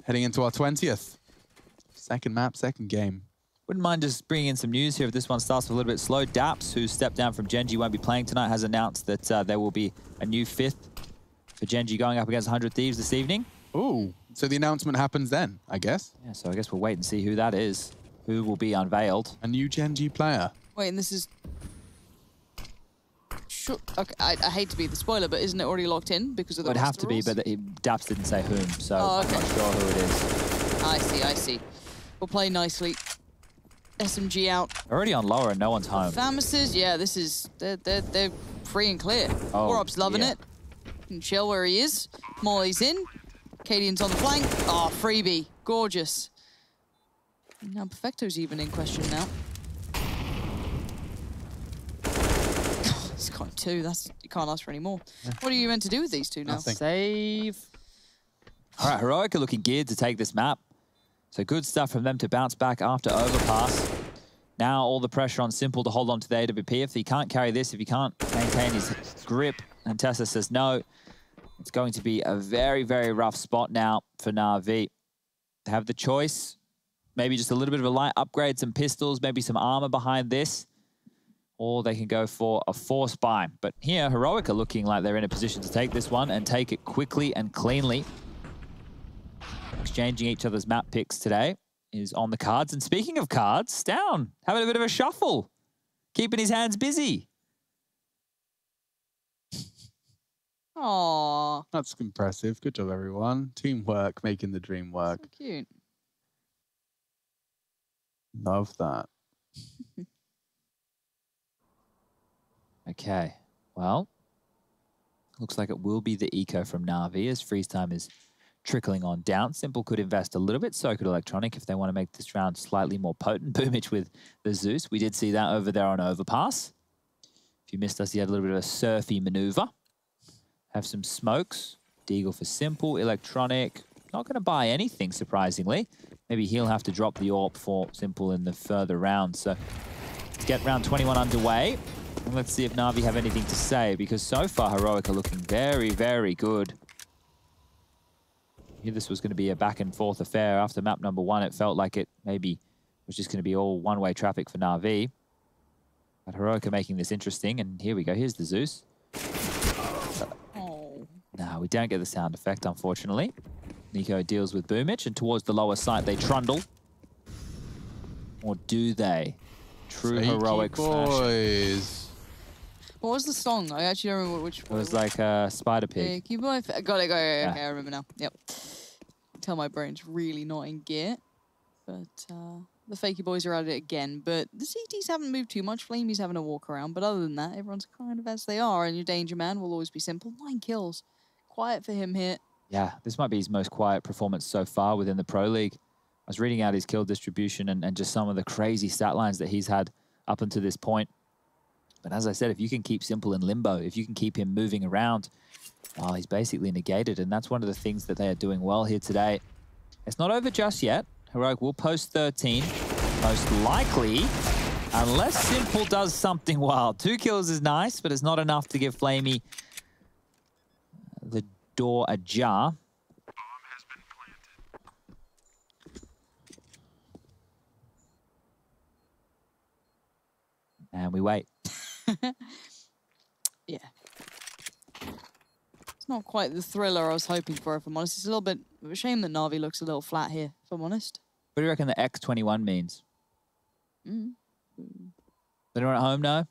Heading into our 20th. Second map, second game. Wouldn't mind just bringing in some news here if this one starts a little bit slow. Daps, who stepped down from Gen.G, won't be playing tonight, has announced that uh, there will be a new fifth for Gen.G going up against 100 Thieves this evening. Ooh, so the announcement happens then, I guess. Yeah, so I guess we'll wait and see who that is, who will be unveiled. A new Gen.G player. Wait, and this is... Sure. Okay, I, I hate to be the spoiler, but isn't it already locked in because of the It the would have roster to be, but the, Daps didn't say whom, so Oh, I'm not sure who it is. I see, I see. We'll play nicely. SMG out. Already on lower and no one's home. Famises, yeah, this is... They're, they're, they're free and clear. Oh, Borup's loving yeah. it. Can chill where he is. Molly's in. Cadian's on the flank. Oh, freebie. Gorgeous. Now Perfecto's even in question now. He's got two. That's you can't ask for any more. What are you meant to do with these two now? Nothing. Save. All right, Heroic are looking geared to take this map. So good stuff from them to bounce back after overpass. Now all the pressure on Simple to hold on to the AWP. If he can't carry this, if he can't maintain his grip, and Tessa says no, it's going to be a very, very rough spot now for Na'Vi. They have the choice, maybe just a little bit of a light upgrade, some pistols, maybe some armor behind this, or they can go for a force buy. But here, Heroic are looking like they're in a position to take this one and take it quickly and cleanly. Exchanging each other's map picks today is on the cards. And speaking of cards, Down having a bit of a shuffle, keeping his hands busy. Aw, That's impressive. Good job, everyone. Teamwork, making the dream work. so cute. Love that. Okay, well, looks like it will be the eco from Navi as freeze time is trickling on down. Simple could invest a little bit, so could Electronic if they want to make this round slightly more potent. Boomich with the Zeus. We did see that over there on Overpass. If you missed us, he had a little bit of a surfy maneuver. Have some smokes. Deagle for Simple. Electronic. Not going to buy anything, surprisingly. Maybe he'll have to drop the AWP for Simple in the further round. So let's get round 21 underway. And let's see if Navi have anything to say, because so far Heroic are looking very, very good. Knew this was going to be a back and forth affair. After map number one, it felt like it maybe was just going to be all one-way traffic for Navi. But Heroic are making this interesting, and here we go. Here's the Zeus. No, we don't get the sound effect, unfortunately. Nico deals with Boomich, and towards the lower site, they trundle. Or do they? True Fakey heroic fashion. boys. what was the song? I actually don't remember which. one. It was like a spider pig. Yeah, keep my. Fa- got it. Got it. Yeah. Okay, I remember now. Yep. Tell my brain's really not in gear, but uh, the fakey boys are at it again. But the CTs haven't moved too much. flamie's having a walk around, but other than that, everyone's kind of as they are. And your danger man will always be simple. Nine kills, quiet for him here. Yeah, this might be his most quiet performance so far within the Pro League. I was reading out his kill distribution and, and just some of the crazy stat lines that he's had up until this point. But as I said, if you can keep Simple in limbo, if you can keep him moving around, oh, he's basically negated. And that's one of the things that they are doing well here today. It's not over just yet. Heroic will post 13, most likely, unless Simple does something wild. Two kills is nice, but it's not enough to give flamie the door ajar. And we wait. Yeah. It's not quite the thriller I was hoping for, if I'm honest. It's a little bit of a shame that Navi looks a little flat here, if I'm honest. What do you reckon the X21 means? Mm. Anyone at home know?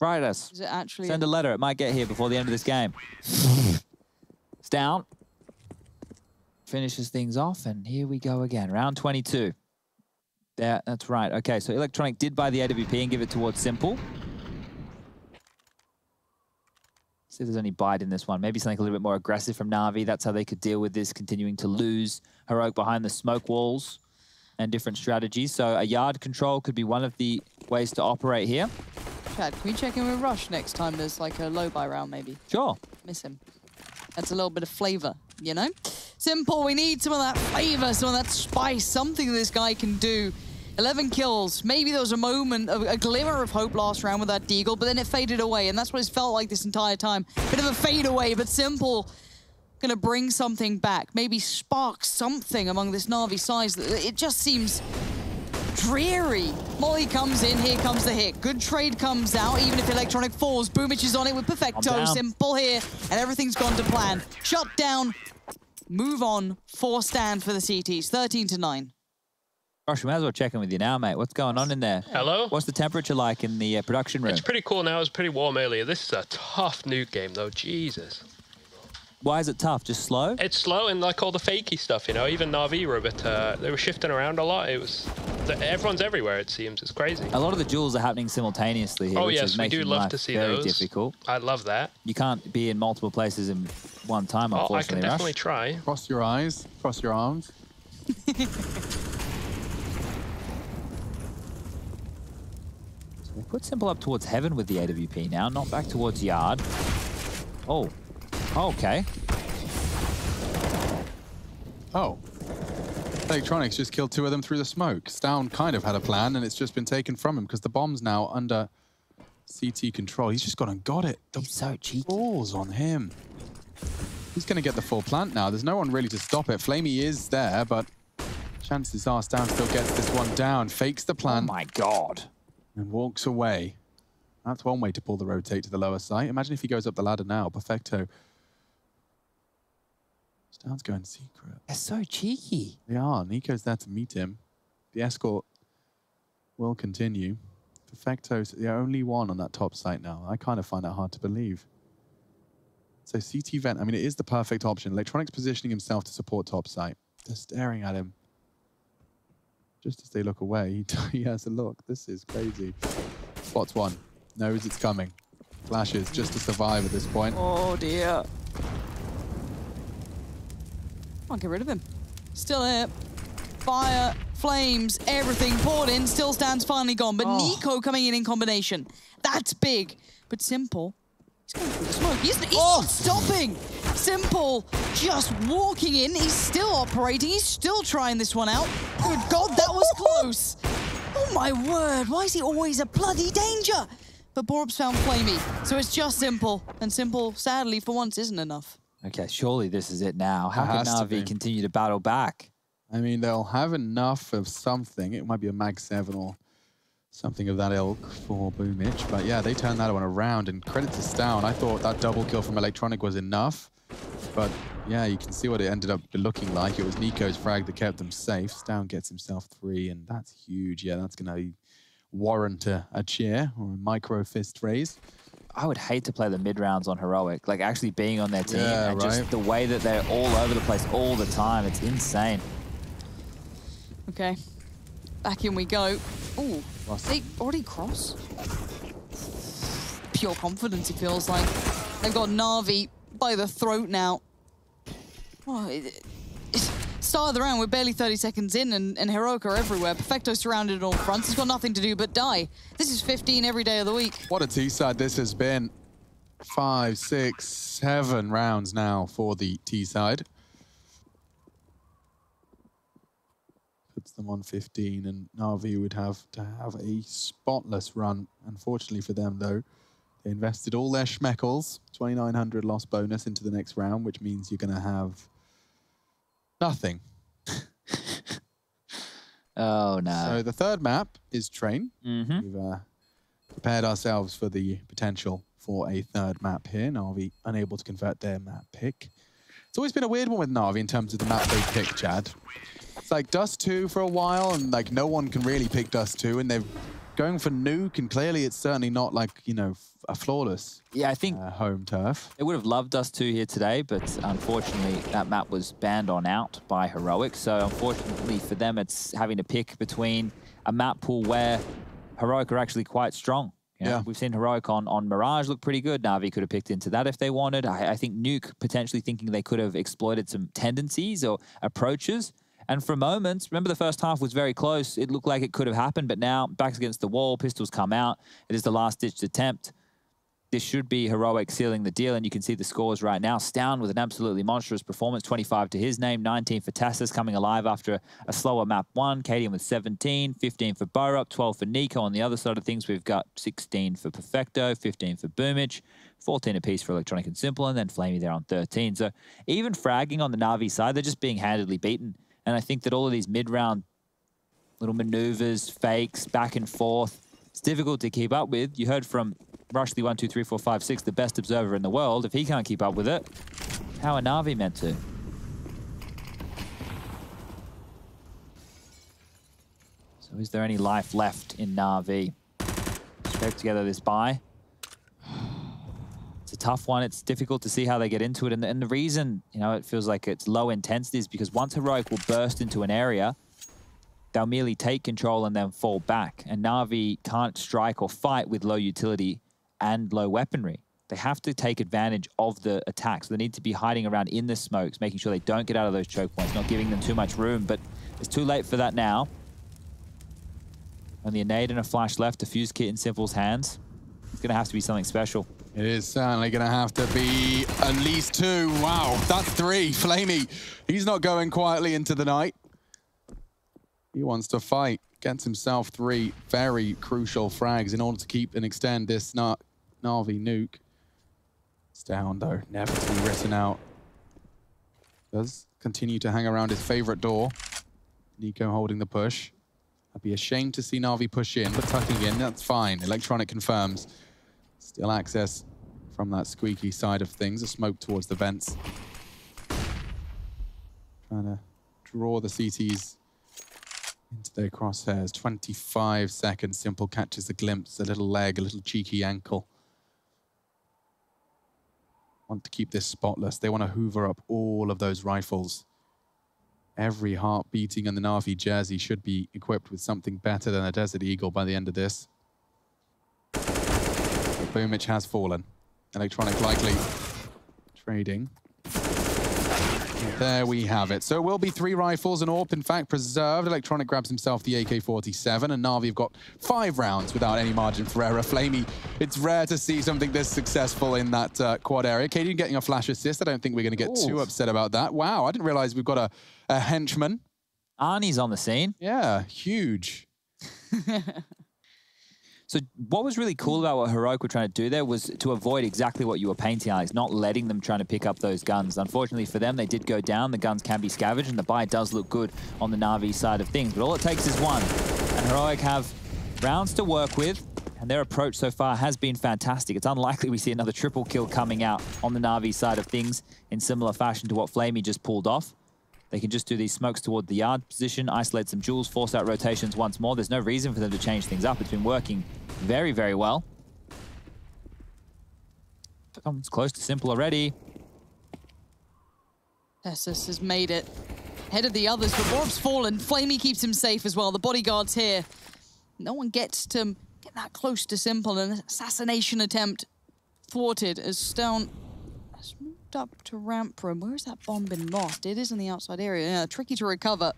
Write us. Is it actually? Send a letter. It might get here before the end of this game. down. Finishes things off, and here we go again. Round 22. Yeah, that's right. Okay, so Electronic did buy the AWP and give it towards Simple. See if there's any bite in this one. Maybe something a little bit more aggressive from Navi. That's how they could deal with this, continuing to lose. Heroic behind the smoke walls and different strategies. So a yard control could be one of the ways to operate here. Chad, can we check in with Rush next time there's like a low buy round maybe? Sure. Miss him. That's a little bit of flavor, you know? Simple, we need some of that flavor, some of that spice, something this guy can do. 11 kills. Maybe there was a moment, of, a glimmer of hope last round with that Deagle, but then it faded away, and that's what it's felt like this entire time. Bit of a fade away, but Simple gonna bring something back. Maybe spark something among this Navi size. It just seems dreary. Molly comes in, here comes the hit. Good trade comes out, even if Electronic falls. Boomich is on it with Perfecto. Simple here, and everything's gone to plan. Shut down, move on, four stand for the CTs, 13 to 9. Gosh, we might as well check in with you now, mate. What's going on in there? Hello? What's the temperature like in the uh, production room? It's pretty cool now. It was pretty warm earlier. This is a tough nuke game, though. Jesus. Why is it tough? Just slow? It's slow and like all the fakey stuff, you know. Even Navi were a bit, uh, they were shifting around a lot. It was the, everyone's everywhere. It seems it's crazy. A lot of the duels are happening simultaneously here, Oh which yes, is we making do love life to see very those. difficult. I love that. You can't be in multiple places in one time, Oh, I can unfortunately, definitely Rush. try. Cross your eyes, cross your arms. So they put Simple up towards Heaven with the AWP now, not back towards Yard. Oh. Okay. Oh. Electronics just killed two of them through the smoke. stavn kind of had a plan, and it's just been taken from him because the bomb's now under CT control. He's just gone and got it. The He's so cheeky. balls on him. He's going to get the full plant now. There's no one really to stop it. flamie is there, but chances are stavn still gets this one down. Fakes the plant. Oh my god. and walks away. That's one way to pull the rotate to the lower site. Imagine if he goes up the ladder now. Perfecto. Stown's going secret. They're so cheeky. They are. Nico's there to meet him. The escort will continue. Perfecto's the only one on that top site now. I kind of find that hard to believe. So CT Vent, I mean, it is the perfect option. Electronics positioning himself to support top site. They're staring at him. Just as they look away, he, he has a look. This is crazy. Spots one. Knows it's coming. Flashes just to survive at this point. Oh dear. I'll get rid of him. Still here. Fire, flames, everything poured in. Still stands finally gone. But Oh. Nico coming in in combination. That's big. But Simple. He's going through the smoke. He's, he's Oh. not stopping. Simple just walking in. He's still operating. He's still trying this one out. Good God, that was close. Oh my word. Why is he always a bloody danger? But Borup's found flamie. So it's just Simple. And Simple, sadly, for once, isn't enough. Okay, surely this is it now. How can Navi continue to battle back? I mean, they'll have enough of something. It might be a Mag 7 or something of that ilk for Boomich. But yeah, they turned that one around. And credit to stavn. I thought that double kill from Electronic was enough. But yeah, you can see what it ended up looking like. It was Nico's frag that kept them safe. stavn gets himself three, and that's huge. Yeah, that's going to warrant a, a cheer or a micro fist raise. I would hate to play the mid rounds on Heroic, like actually being on their team Yeah, and just the way that they're all over the place all the time. It's insane. Okay. Back in we go. Ooh, Lost. they already cross? Pure confidence, it feels like. They've got Navi by the throat now. Oh, it, it's start of the round, we're barely 30 seconds in, and, and Heroic are everywhere. Perfecto surrounded on all fronts. He's got nothing to do but die. This is 15 every day of the week. What a T-side this has been. Five, six, seven rounds now for the T-side. Puts them on 15, and Navi would have to have a spotless run. Unfortunately for them, though, they invested all their schmeckles, 2,900 loss bonus into the next round, which means you're going to have nothing. Oh no. So the third map is Train. hmm We've uh, prepared ourselves for the potential for a third map here. Navi unable to convert their map pick. It's always been a weird one with Navi in terms of the map they pick, Chad. It's like Dust 2 for a while, and like no one can really pick Dust 2, and they're going for Nuke, and clearly it's certainly not like, you know, a flawless Yeah, I think uh, home turf. They would have loved us to here today, but unfortunately that map was banned on out by Heroic. So unfortunately for them, it's having to pick between a map pool where Heroic are actually quite strong. You know, Yeah. We've seen Heroic on, on Mirage look pretty good. Navi could have picked into that if they wanted. I, I think Nuke potentially thinking they could have exploited some tendencies or approaches. And for moments, remember the first half was very close. It looked like it could have happened, but now backs against the wall, pistols come out. It is the last ditch attempt this should be heroic sealing the deal, and you can see the scores right now. stavn with an absolutely monstrous performance, 25 to his name, 19 for TeSeS coming alive after a slower map one. Cadian with 17, 15 for Borup, 12 for Nico. On the other side of things, we've got 16 for Perfecto, 15 for Boomich, 14 apiece for Electronic and Simple, and then flamie there on 13. So even fragging on the Navi side, they're just being handedly beaten. And I think that all of these mid-round little maneuvers, fakes, back and forth. It's difficult to keep up with. You heard from Rush the one, two, three, four, five, six, the best observer in the world. If he can't keep up with it, how are Navi meant to? So is there any life left in Navi? Scrape together this buy. A tough one. It's difficult to see how they get into it. And the, and the reason, you know, it feels like it's low intensity is because once Heroic will burst into an area, they'll merely take control and then fall back. And Na'Vi can't strike or fight with low utility and low weaponry. They have to take advantage of the attack. So they need to be hiding around in the smokes, making sure they don't get out of those choke points, not giving them too much room. But it's too late for that now. Only a nade and a flash left to fuse kit in Simple's hands. It's going to have to be something special. It is certainly going to have to be at least two. Wow, that's three. flamie, he's not going quietly into the night. He wants to fight. Gets himself three very crucial frags in order to keep and extend this Na Na'Vi nuke. It's down, though. Never to be written out. Does continue to hang around his favorite door. Nico holding the push. I'd be ashamed to see Na'Vi push in, but tucking in, that's fine. Electronic confirms. Still access from that squeaky side of things. A smoke towards the vents. Trying to draw the CTs into their crosshairs. 25 seconds. Simple catches a glimpse, a little leg, a little cheeky ankle. Want to keep this spotless. They want to hoover up all of those rifles. Every heart beating in the Na'Vi jersey should be equipped with something better than a Desert Eagle by the end of this. Boomich has fallen. Electronic likely trading. There we have it. So it will be three rifles and AWP, in fact, preserved. Electronic grabs himself the AK-47, and Na'Vi have got five rounds without any margin for error. flamie, it's rare to see something this successful in that uh, quad area. Katie getting a flash assist. I don't think we're going to get Ooh. too upset about that. Wow, I didn't realize we've got a, a henchman. Arnie's on the scene. Yeah, huge. So what was really cool about what Heroic were trying to do there was to avoid exactly what you were painting, Alex, not letting them trying to pick up those guns. Unfortunately for them, they did go down. The guns can be scavenged, and the buy does look good on the Na'Vi side of things. But all it takes is one. And Heroic have rounds to work with, and their approach so far has been fantastic. It's unlikely we see another triple kill coming out on the Na'Vi side of things in similar fashion to what flamie just pulled off. They can just do these smokes toward the yard position, isolate some jewels, force out rotations once more. There's no reason for them to change things up. It's been working very, very well. Someone's close to simple already. TeSeS has made it ahead of the others, but Borup's fallen. flamie keeps him safe as well. The bodyguard's here. No one gets to get that close to Simple. An assassination attempt thwarted as stavn moved up to ramp room. Where has that bomb been lost? It is in the outside area. Yeah, tricky to recover.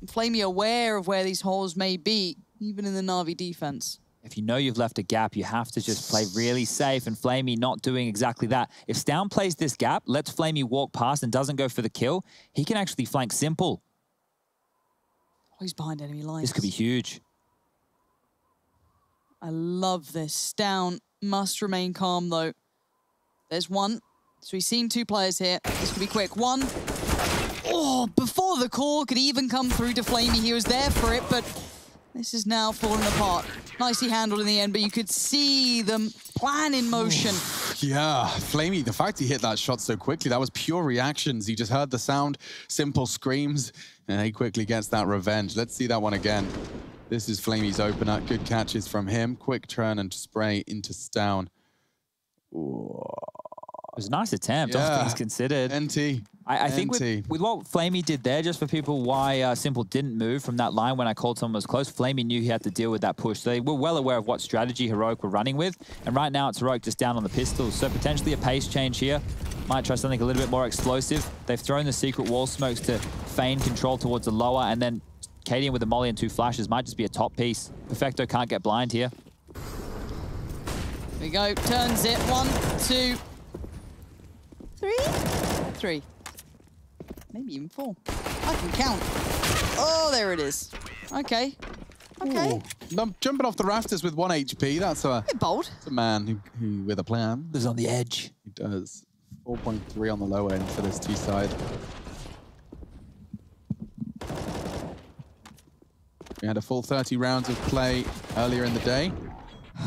And flamie aware of where these holes may be, even in the Navi defense. If you know you've left a gap, you have to just play really safe, and flamie not doing exactly that. If stavn plays this gap, lets flamie walk past and doesn't go for the kill, he can actually flank Simple. Oh, he's behind enemy lines. This could be huge. I love this. Down must remain calm though. There's one. So we've seen two players here. This could be quick. One. Oh, before the call could even come through to flamie. He was there for it, but this is now falling apart. Nicely handled in the end, but you could see the plan in motion. Yeah, flamie, the fact he hit that shot so quickly, that was pure reactions. He just heard the sound, simple screams, and he quickly gets that revenge. Let's see that one again. This is flamie's opener. Good catches from him. Quick turn and spray into stavn. It was a nice attempt, all Yeah. things considered. NT. I, I think with, NT. with what flamie did there, just for people why uh, Simple didn't move from that line when I called someone was close, flamie knew he had to deal with that push. So they were well aware of what strategy Heroic were running with. And right now it's Heroic just down on the pistols. So potentially a pace change here. Might try something a little bit more explosive. They've thrown the secret wall smokes to feign control towards the lower. And then Cadian with the molly and two flashes might just be a top piece. Perfecto can't get blind here. Here we go. Turns it. One, two, three, three. Maybe even four. I can count. Oh, there it is. Okay. Okay. Ooh. Num- Jumping off the rafters with one HP. That's a, bit bold. that's a man who, who with a plan. Was on the edge. He does. 4.3 on the low end for this T side. We had a full 30 rounds of play earlier in the day.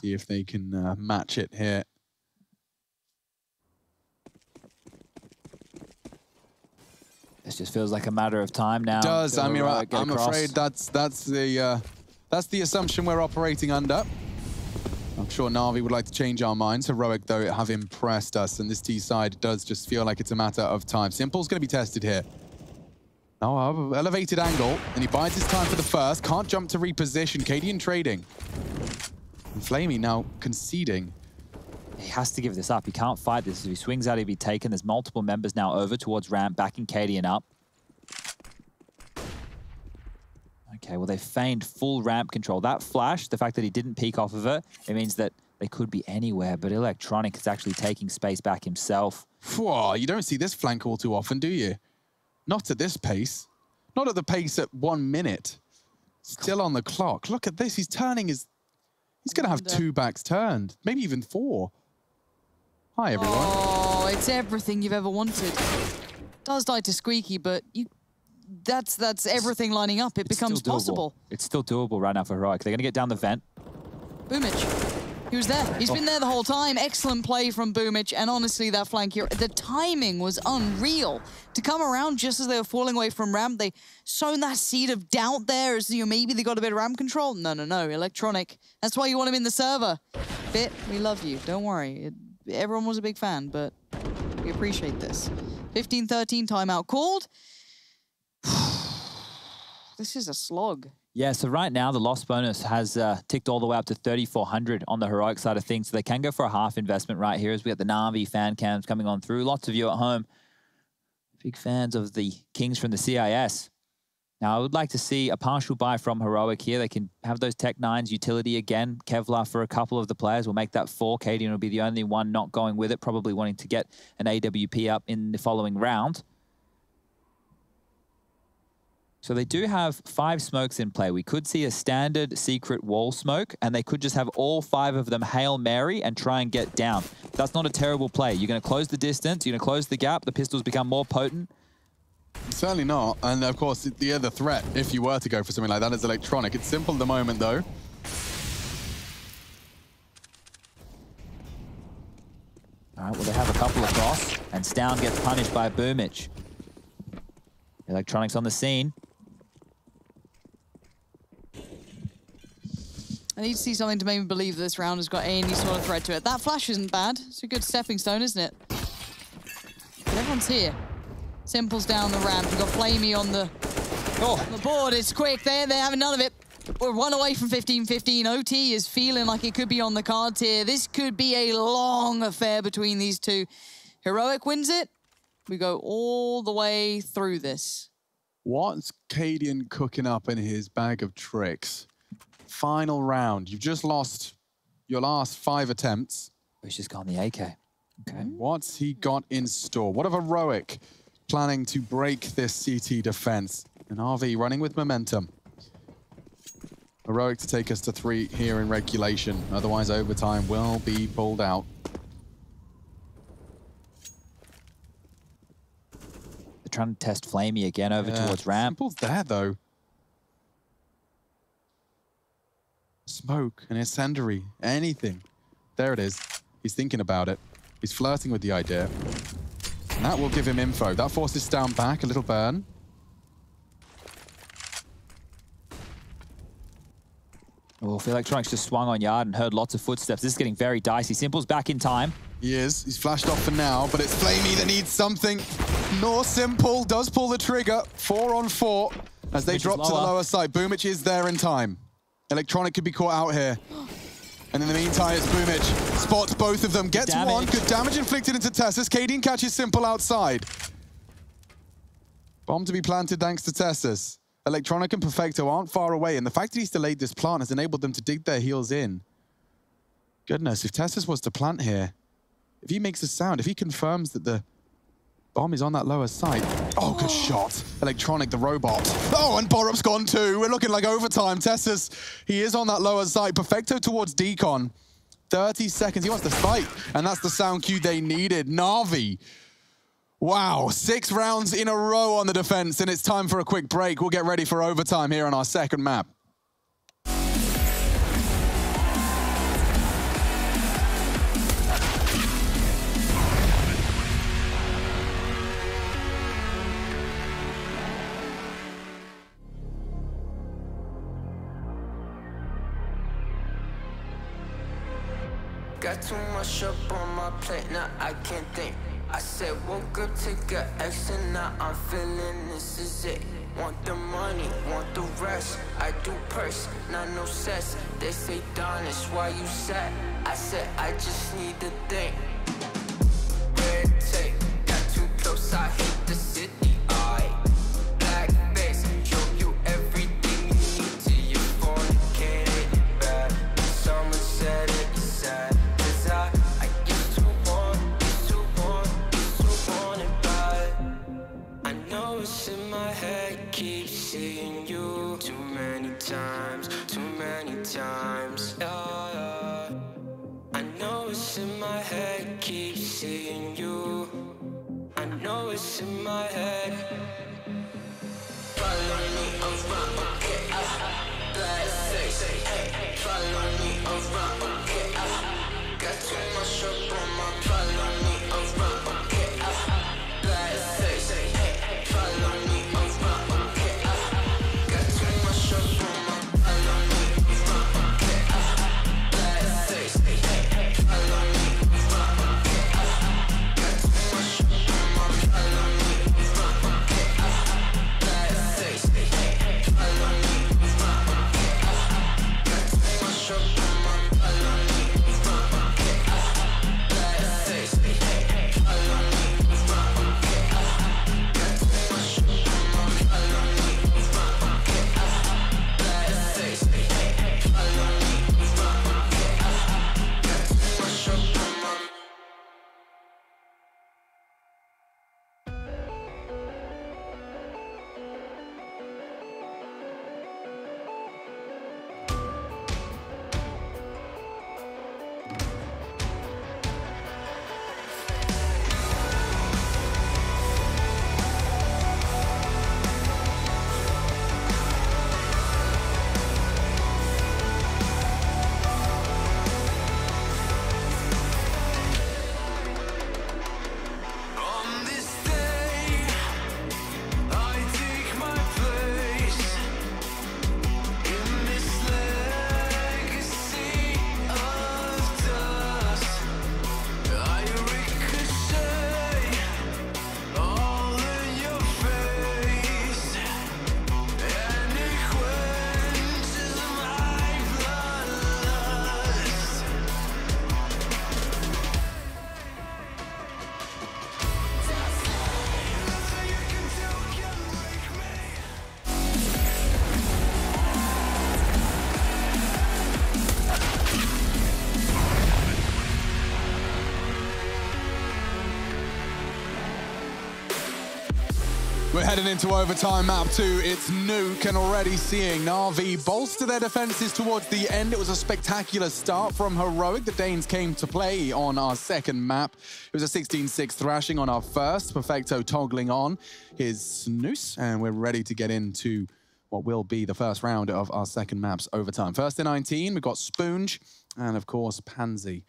See if they can uh, match it here. This just feels like a matter of time now. does. I mean, uh, I'm across. afraid that's that's the uh, that's the assumption we're operating under. I'm sure Navi would like to change our minds. Heroic, though, it have impressed us, and this T side does just feel like it's a matter of time. Simple's going to be tested here. Now, uh, elevated angle, and he bides his time for the first. Can't jump to reposition. Cadian trading. And flamie now conceding. He has to give this up. He can't fight this. If he swings out, he'll be taken. There's multiple members now over towards ramp, backing Cadian up. Okay, well, they feigned full ramp control. That flash, the fact that he didn't peek off of it, it means that they could be anywhere, but Electronic is actually taking space back himself. Whoa, you don't see this flank all too often, do you? Not at this pace. Not at the pace at one minute. Still on the clock. Look at this. He's turning his... He's going to have two backs turned. Maybe even four. Hi, everyone. Oh, it's everything you've ever wanted. Does die to Squeaky, but you that's that's everything lining up. It It's becomes possible. It's still doable right now for Heroic. They're going to get down the vent. Boomich. He was there. He's oh. been there the whole time. Excellent play from Boomich. And honestly, that flank here, the timing was unreal. To come around just as they were falling away from ramp, they sown that seed of doubt there as you know, maybe they got a bit of ramp control. No, no, no. Electronic. That's why you want him in the server. Bit, we love you. Don't worry. It, everyone was a big fan, but we appreciate this. 15-13 timeout called. this is a slog. Yeah, so right now the loss bonus has uh, ticked all the way up to 3,400 on the heroic side of things. So they can go for a half investment right here as we got the Navi fan cams coming on through. Lots of you at home, big fans of the Kings from the CIS. Now, I would like to see a partial buy from Heroic here. They can have those Tec-9s utility again. Kevlar for a couple of the players will make that four. Cadian will be the only one not going with it, probably wanting to get an AWP up in the following round. So they do have five smokes in play. We could see a standard secret wall smoke, and they could just have all five of them Hail Mary and try and get down. That's not a terrible play. You're going to close the distance, you're going to close the gap, the pistols become more potent. Certainly not. And of course, the other threat, if you were to go for something like that, is electronic. It's simple at the moment, though. All right, well, they have a couple across, and stavn gets punished by Boomich. Electronics on the scene. I need to see something to make me believe this round has got any sort of threat to it. That flash isn't bad. It's a good stepping stone, isn't it? But everyone's here. Simple's down the ramp. We've got flamie on the, Oh, on the board. It's quick there. They're having none of it. We're one away from 15-15. OT is feeling like it could be on the cards here. This could be a long affair between these two. Heroic wins it. We go all the way through this. What's Cadian cooking up in his bag of tricks? Final round. You've just lost your last five attempts. he's just gone the AK. Okay. What's he got in store? What of heroic planning to break this CT defense? And RV running with momentum. Heroic to take us to three here in regulation. Otherwise, overtime will be pulled out. They're trying to test flamie again over Yeah, towards ramp. Simple's there, though. Smoke, an incendiary, anything. There it is. He's thinking about it. He's flirting with the idea. And that will give him info. That forces down back, a little burn. Oh, Electronics just swung on yard and heard lots of footsteps. This is getting very dicey. Simple's back in time. He is. He's flashed off for now, but it's flamie that needs something. Nor Simple does pull the trigger. Four on four as they is drop to the lower. lower side. Boomich is there in time. Electronic could be caught out here. And in the meantime, it's Boomich. Spots both of them. Gets Damage. one. Good damage inflicted into TeSeS. Cadian catches Simple outside. Bomb to be planted thanks to TeSeS. Electronic and Perfecto aren't far away, and the fact that he's delayed this plant has enabled them to dig their heels in. Goodness, if TeSeS was to plant here, if he makes a sound, if he confirms that the bomb is on that lower side. Oh, good oh. shot. Electronic, the robot. Oh, and Borup's gone too. We're looking like overtime. TeSeS, he is on that lower side. Perfecto towards Decon. 30 seconds. He wants to fight, and that's the sound cue they needed. Navi. Wow, six rounds in a row on the defense, and it's time for a quick break. We'll get ready for overtime here on our second map. Too much up on my plate, now I can't think. I said, woke up, take a X, and now I'm feeling this is it. Want the money, want the rest. I do purse, not no cess. They say, Don, why you sad. I said, I just need to think. Red tape, got too close, I hate seeing you too many times, too many times. Yeah, yeah. I know it's in my head, keep seeing you. I know it's in my head. Follow me around, out, black face, hey. Follow me around, get out. Uh, got too much up on my. Follow me around, heading into overtime map two. It's Nuke and already seeing Na'Vi bolster their defenses towards the end. It was a spectacular start from Heroic. The Danes came to play on our second map. It was a 16-6 thrashing on our first. Perfecto toggling on his snooze, And we're ready to get into what will be the first round of our second map's overtime. First to 19, we've got Spunj and, of course, Pansy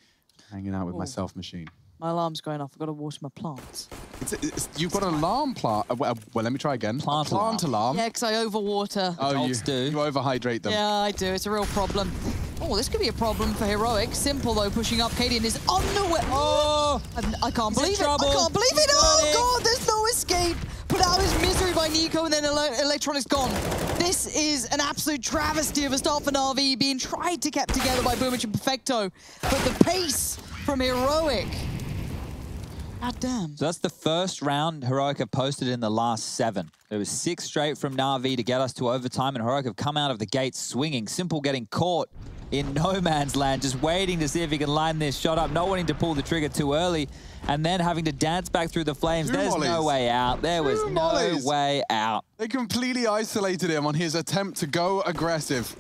hanging out with myself machine. My alarm's going off. I've got to water my plants. It's, it's, you've got an alarm plant. Uh, well, well, let me try again. Plant A plant alarm. Yeah, because I overwater. Oh, you, do. you overhydrate them. Yeah, I do. It's a real problem. Oh, this could be a problem for Heroic. Simple, though, pushing up. Cadian is on the way. Oh! I, I can't believe it. trouble. I can't believe it. Oh. God, there's no escape. Put out his misery by Nico, and then ele Electronic's gone. This is an absolute travesty of a start for Na'Vi, being tried to kept together by Boomich and Perfecto. But the pace from Heroic. God damn. So that's the first round Heroic have posted in the last seven. It was six straight from Na'Vi to get us to overtime, and Heroic have come out of the gate swinging. Simple getting caught in no man's land, just waiting to see if he can line this shot up, not wanting to pull the trigger too early, and then having to dance back through the flames. Two There's no way out. There was no mollies. way out. They completely isolated him on his attempt to go aggressive.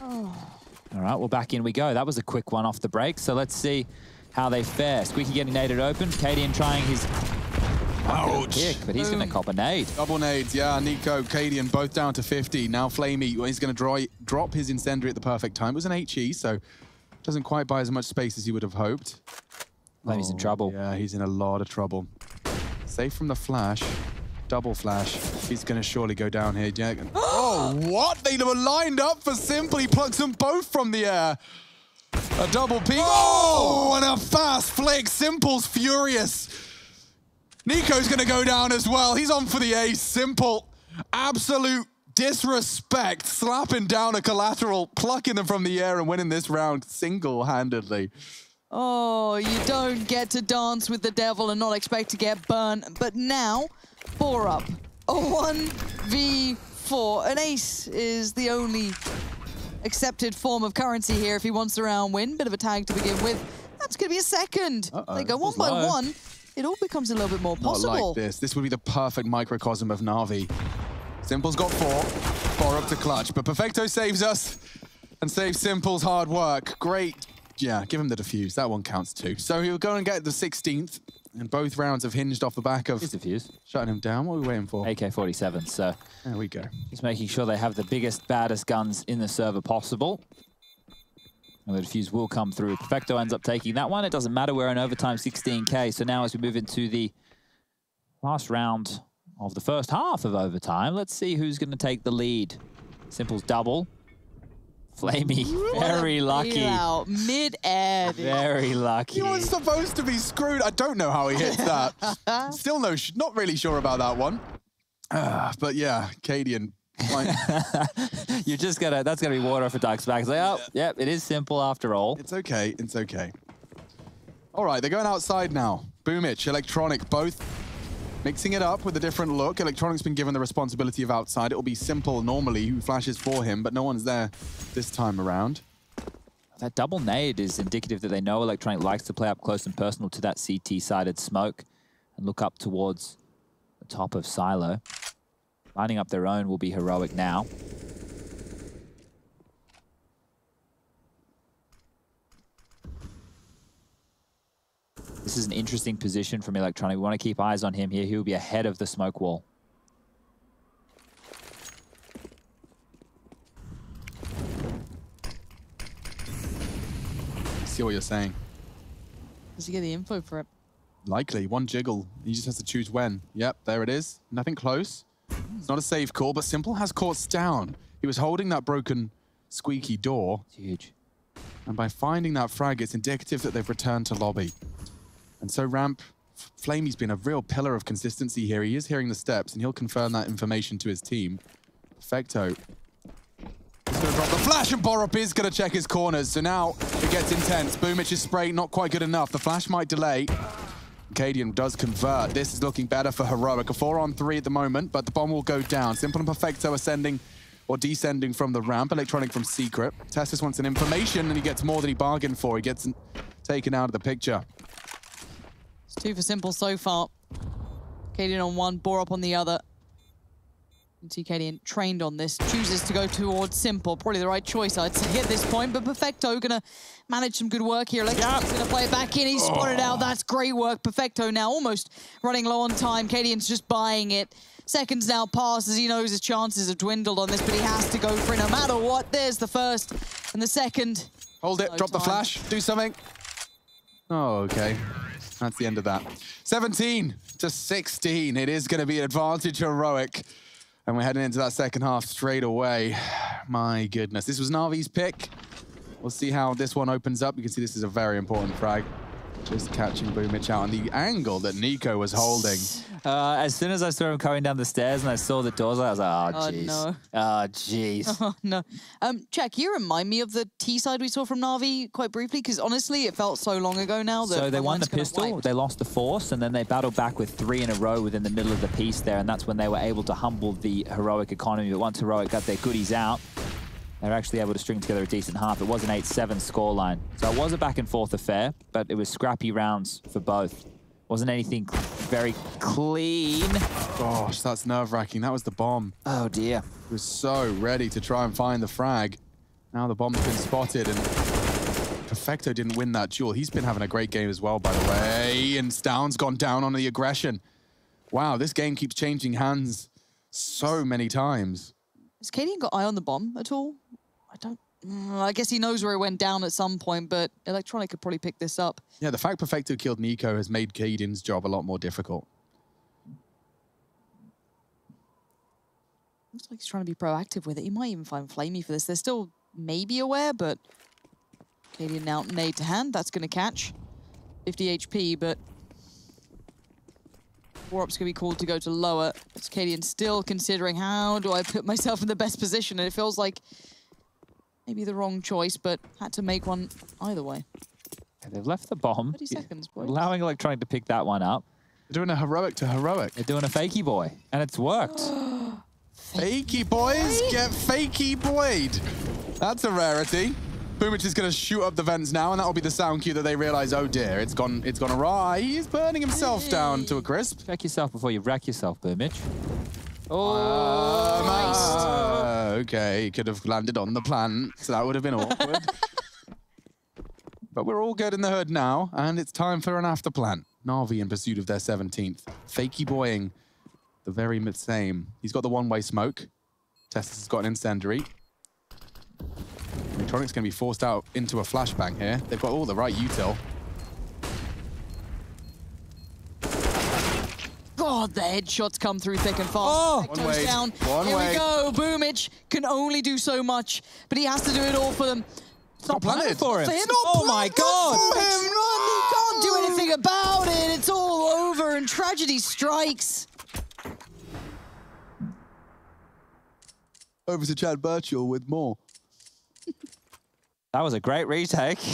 All right, well, back in we go. That was a quick one off the break, so let's see how they fare. Squeaky getting naded open. Cadian trying his Ouch. kick, but he's going to mm. cop a nade. Double nades, yeah. Nico, Cadian, both down to 50. Now flamie, he's going to drop his incendiary at the perfect time. It was an HE, so doesn't quite buy as much space as he would have hoped. flamie's in Oh, trouble. Yeah, he's in a lot of trouble. Safe from the flash. Double flash. He's going to surely go down here. Yeah. oh, what? They were lined up for Simply. Plucks them both from the air. A double peek. Oh, and a fast click. Simple's furious. Nico's going to go down as well. He's on for the ace. Simple. Absolute disrespect. Slapping down a collateral, plucking them from the air and winning this round single-handedly. Oh, you don't get to dance with the devil and not expect to get burnt. But now, four up. A 1v4. An ace is the only accepted form of currency here if he wants the round win. Bit of a tag to begin with. That's going to be a 2nd Uh-oh, They go one by low. one. It all becomes a little bit more Not possible. like this. This would be the perfect microcosm of Navi. Simple's got four. Four up to clutch. But Perfecto saves us and saves Simple's hard work. Great. Yeah, give him the defuse. That one counts too. So he'll go and get the 16th. And both rounds have hinged off the back of the shutting him down. What are we waiting for? AK-47. So There we go. Just making sure they have the biggest, baddest guns in the server possible. And the defuse will come through. Perfecto ends up taking that one. It doesn't matter. We're in overtime 16k. So now as we move into the last round of the first half of overtime, let's see who's going to take the lead. Simple's double. Flamey, very lucky. Mid-air. dude. Very lucky. He was supposed to be screwed. I don't know how he hits that. Still no, sh- not really sure about that one. Ah, but yeah, Cadian. You're just gonna, that's gonna be water for Duck's back. It's like, oh, yep, it is simple after all. It's okay. It's okay. All right, they're going outside now. Boomich, Electronic, both mixing it up with a different look. Electronic's been given the responsibility of outside. It'll be simple normally who flashes for him, but no one's there this time around. That double nade is indicative that they know Electronic likes to play up close and personal to that CT-sided smoke and look up towards the top of Silo. Lining up their own will be heroic now. This is an interesting position from Electronic. We want to keep eyes on him here. He will be ahead of the smoke wall. See what you're saying. Does he get the info for it? Likely, one jiggle. He just has to choose when. Yep, there it is. Nothing close. It's not a safe call, but Simple has caught down. He was holding that broken, squeaky door, It's huge. and by finding that frag, it's indicative that they've returned to lobby. And so Ramp, flamie's been a real pillar of consistency here. He is hearing the steps, and he'll confirm that information to his team. Perfecto. He's going to drop the flash, and Borup is going to check his corners. So now it gets intense. Boomich's spray not quite good enough. The flash might delay. Cadian does convert. This is looking better for Heroic. A four on three at the moment, but the bomb will go down. Simple and Perfecto ascending or descending from the ramp. Electronic from Secret. TeSeS wants an information, and he gets more than he bargained for. He gets taken out of the picture. It's two for Simple so far. Cadian on one, Borup on the other. You can see Cadian trained on this, chooses to go towards Simple. Probably the right choice, I'd say, at this point. But Perfecto gonna manage some good work here. Electronic's gonna play it back in. He's spotted oh. out. That's great work. Perfecto now almost running low on time. Cadian's just buying it. Seconds now pass as he knows his chances have dwindled on this, but he has to go for it no matter what. There's the first and the second. Hold it, No drop the flash, do something. Oh, okay. That's the end of that. 17 to 16. It is going to be an advantage heroic. And we're heading into that second half straight away. My goodness. This was Navi's pick. We'll see how this one opens up. You can see this is a very important frag. Just catching Boomich out. And the angle that Nico was holding. Uh, as soon as I saw him coming down the stairs and I saw the doors, I was like, oh, Oh, jeez. no. Oh, jeez. Oh, no. Um, Jack, you remind me of the T side we saw from Navi quite briefly, because honestly, it felt so long ago now that So they won the pistol, wiped. they lost the force, and then they battled back with three in a row within the middle of the piece there, and that's when they were able to humble the heroic economy. But once heroic got their goodies out, they were actually able to string together a decent half. It was an 8-7 scoreline. So it was a back and forth affair, but it was scrappy rounds for both. Wasn't anything very clean. Gosh, that's nerve-wracking. That was the bomb. Oh dear. He was so ready to try and find the frag. Now the bomb's been spotted and Perfecto didn't win that duel. He's been having a great game as well, by the way. And stavn's gone down on the aggression. Wow, this game keeps changing hands so many times. Has Cadian got eye on the bomb at all? I don't. Mm, I guess he knows where it went down at some point, but Electronic could probably pick this up. Yeah, the fact Perfecto killed Nico has made Cadian's job a lot more difficult. Looks like he's trying to be proactive with it. He might even find flamie for this. They're still maybe aware, but Cadian now nade to hand. That's going to catch. 50 HP, but Borup's going to be called to go to lower. It's Cadian still considering how do I put myself in the best position, and it feels like maybe the wrong choice, but had to make one either way. Yeah, They've left the bomb. 30 seconds, boys. Allowing Electronic to pick that one up. They're doing a heroic to heroic. They're doing a fakey boy, and it's worked. Fakey boys get fakey boyed. That's a rarity. Boomich is going to shoot up the vents now, and that will be the sound cue that they realize, oh dear, it's gone, it's gone awry. He's burning himself down to a crisp. Check yourself before you wreck yourself, Boomich. Um, Oh, uh, okay, he could have landed on the plant, so that would have been awkward. but we're all good in the hood now, and it's time for an after plant. Navi in pursuit of their 17th. Fakey boying the very same. He's got the one-way smoke. TeSeS has got an incendiary. Electronic's going to be forced out into a flashbang here. They've got all the right util. God, the headshots come through thick and fast. Oh! Vector's One way, down. one Here way. we go. Boomich can only do so much, but he has to do it all for them. It's not planted planted. for him. For him. Oh my god! for him. He can't do anything about it. It's all over, and tragedy strikes. Over to Chad Burchill with more. That was a great retake.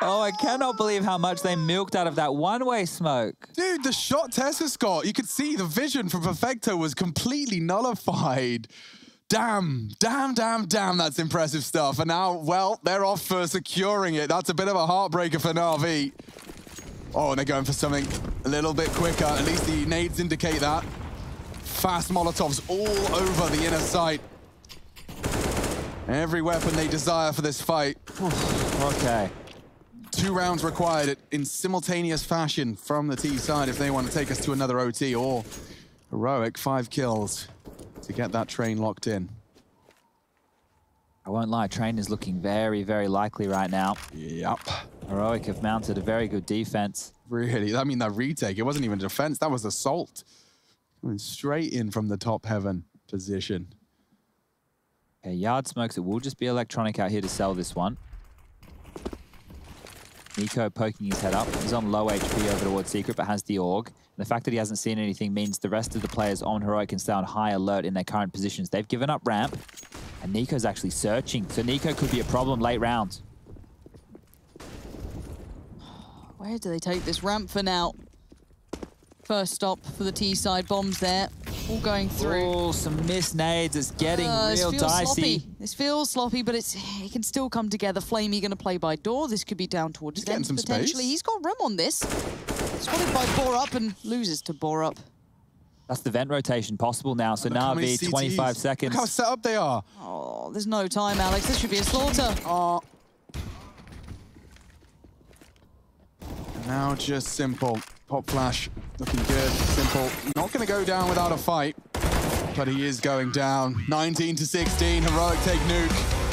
oh, I cannot believe how much they milked out of that one-way smoke. Dude, the shot TeSeS got, you could see the vision from Perfecto was completely nullified. Damn, damn, damn, damn, that's impressive stuff. And now, well, they're off for securing it. That's a bit of a heartbreaker for Navi. Oh, and they're going for something a little bit quicker. At least the nades indicate that. Fast Molotovs all over the inner sight. Every weapon they desire for this fight. Okay. Two rounds required in simultaneous fashion from the T side if they want to take us to another OT or heroic five kills to get that train locked in. I won't lie, Train is looking very, very likely right now. Yep. Heroic have mounted a very good defense. Really, I mean, that retake, it wasn't even defense, that was assault. Coming straight in from the top heaven position. Okay, Yard smokes. It will just be Electronic out here to sell this one. Nico poking his head up. He's on low HP over towards Secret, but has the AUG. And the fact that he hasn't seen anything means the rest of the players on Heroic can stay on high alert in their current positions. They've given up ramp, and Nico's actually searching. So Nico could be a problem late round. Where do they take this ramp for now? First stop for the T side bombs there. All going through. Oh, some missed nades. It's getting Uh, this real feels dicey. sloppy. This feels sloppy, but it's it can still come together. flamie going to play by door. This could be down towards He's getting vents some potentially. space. He's got room on this. Spotted by Borup and loses to Borup. That's the vent rotation possible now. So now how many Navi, CTs. 25 seconds. Look how set up they are. Oh, there's no time, Alex. This should be a slaughter. Oh. Now just simple. Pop flash looking good. Simple. Not going to go down without a fight. But he is going down. 19 to 16. Heroic take nuke.